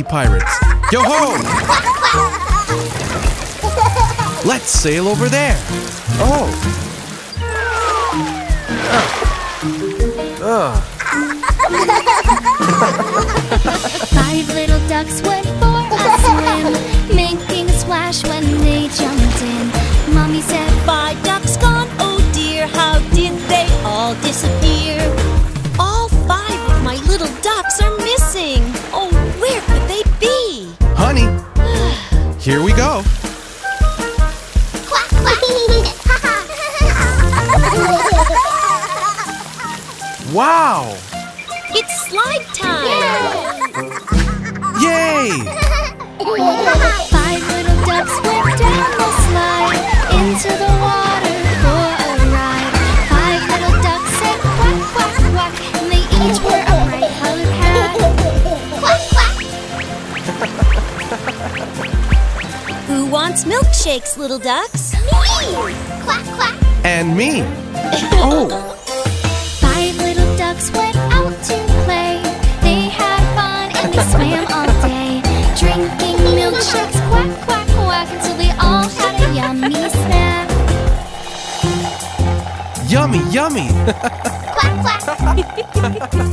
Wacky Pirates. Yo ho! Let's sail over there! shakes, little ducks. Me! Quack, quack. And me. oh. Five little ducks went out to play. They had fun and they swam all day. Drinking milkshakes, quack, quack, quack, until they all had a yummy snack. Yummy, yummy. quack, quack.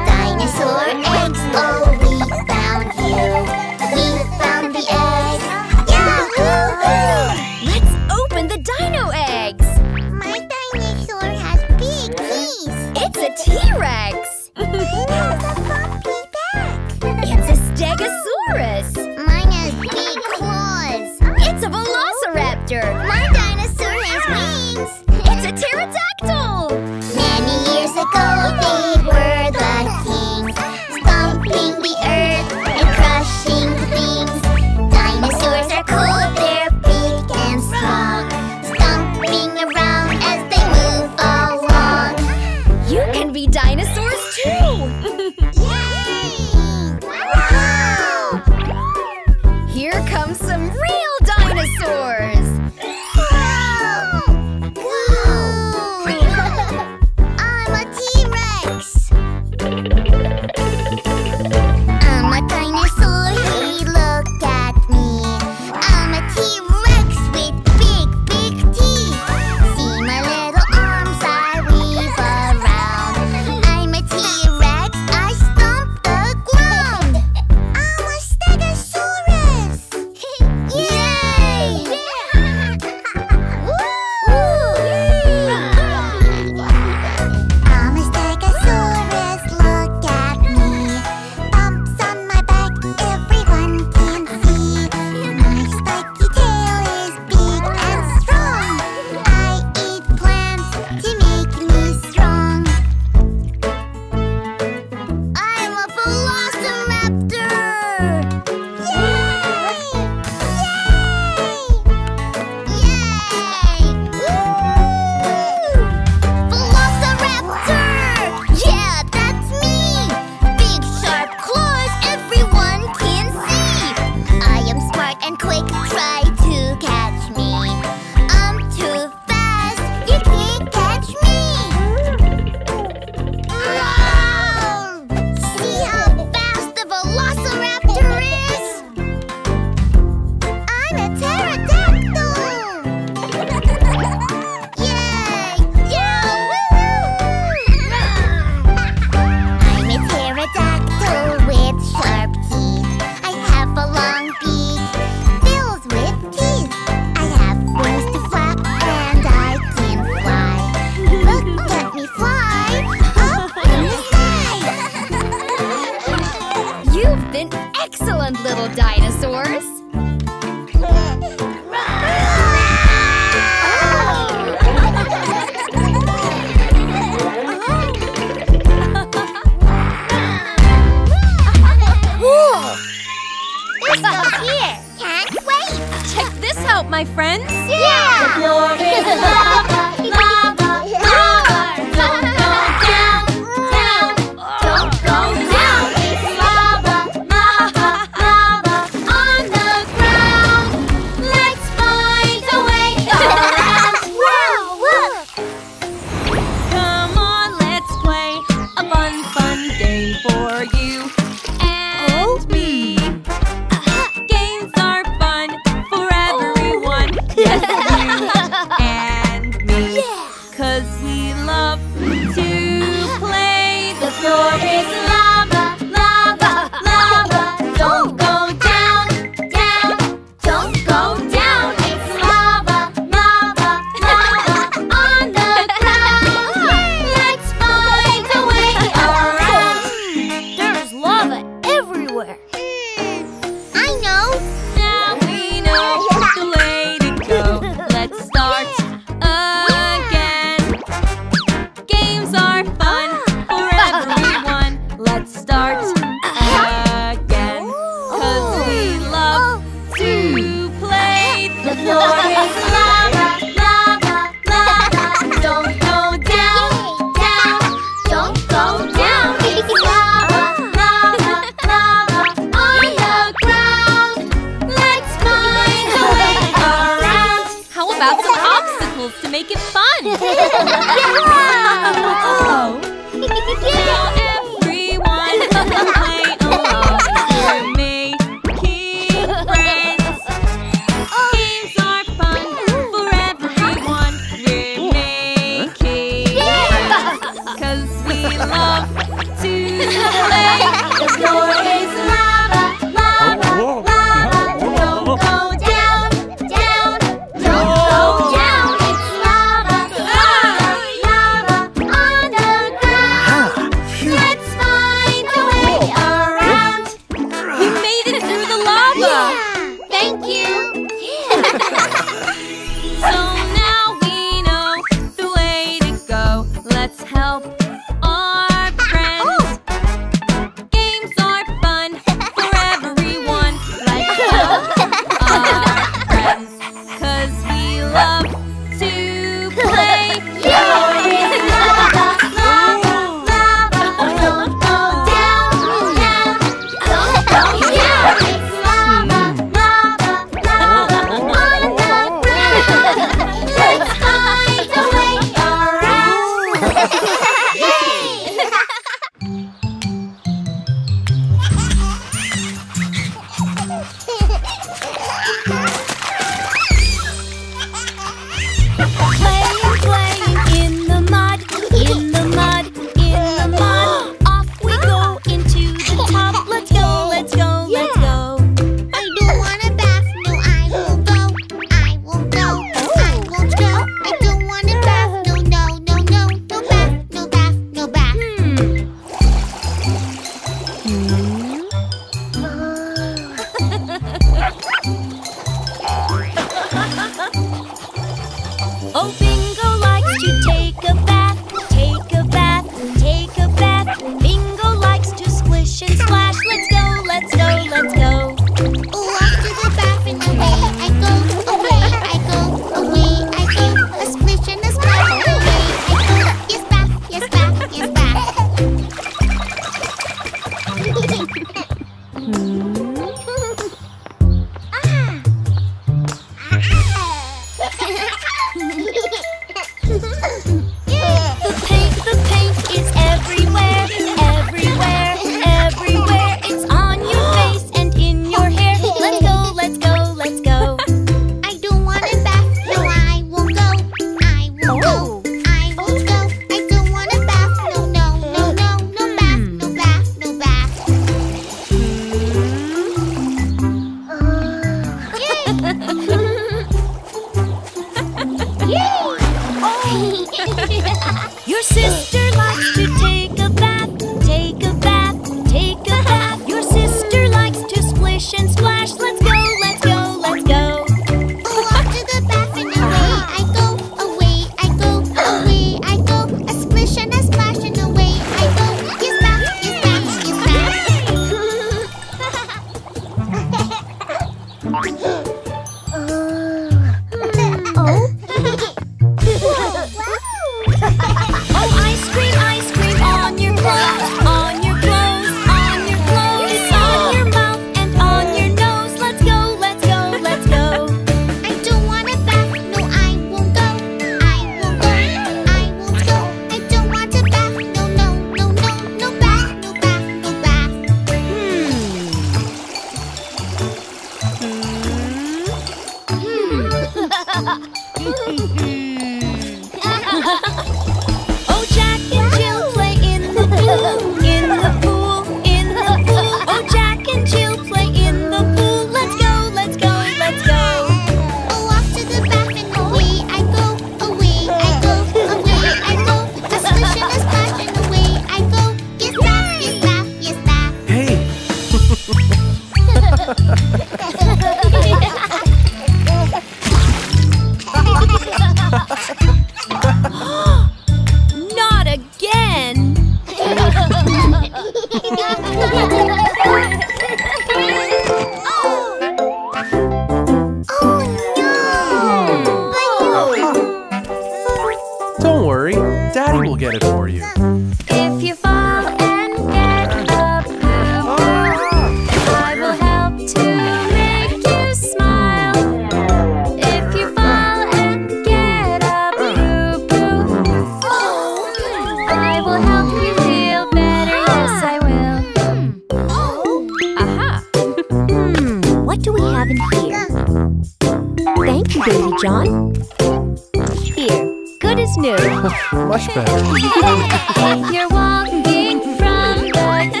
Much better. If you're walking from the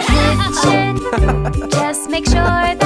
kitchen, just make sure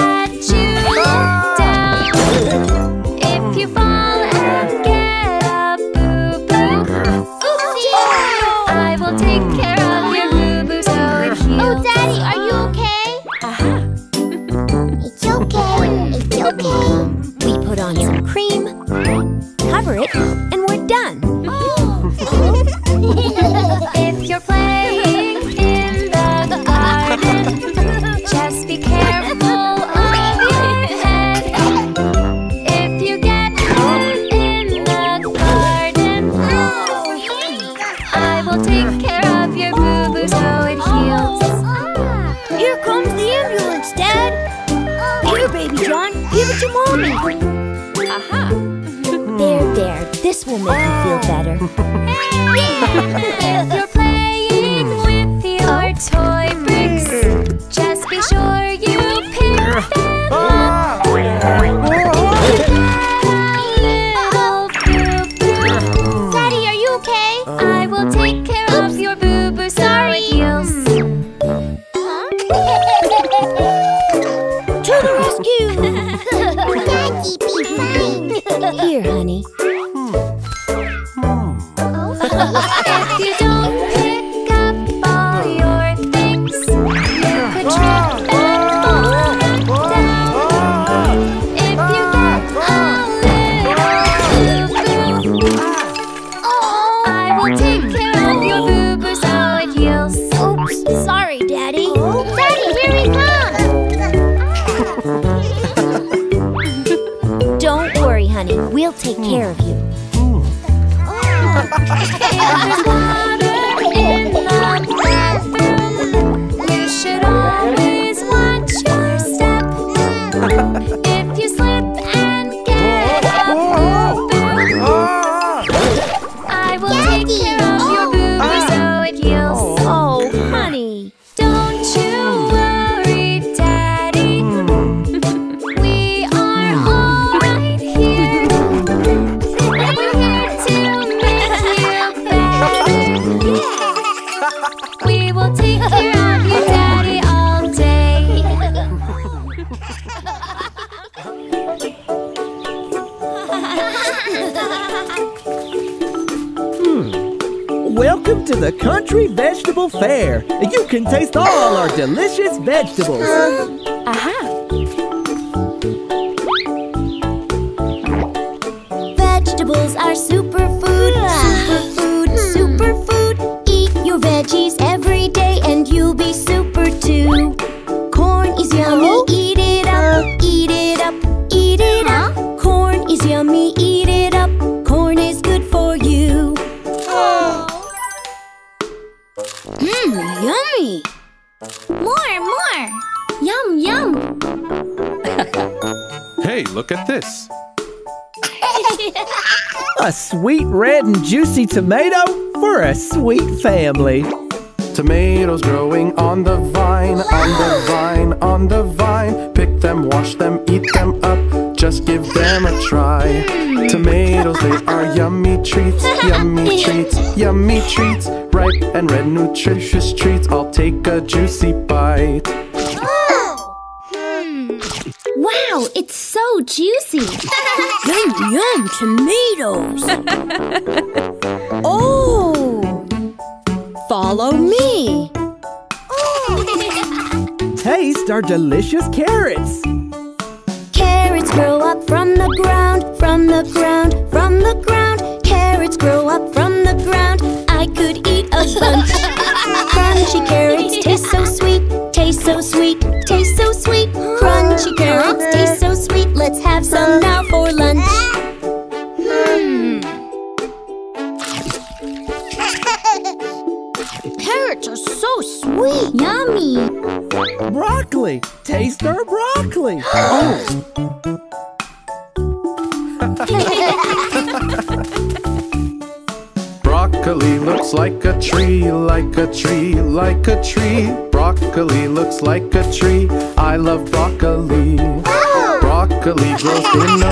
yummy treats Ripe and red nutritious treats I'll take a juicy bite. Wow, it's so juicy! yum yum tomatoes! oh! Follow me! Oh. Taste our delicious carrots! Broccoli grows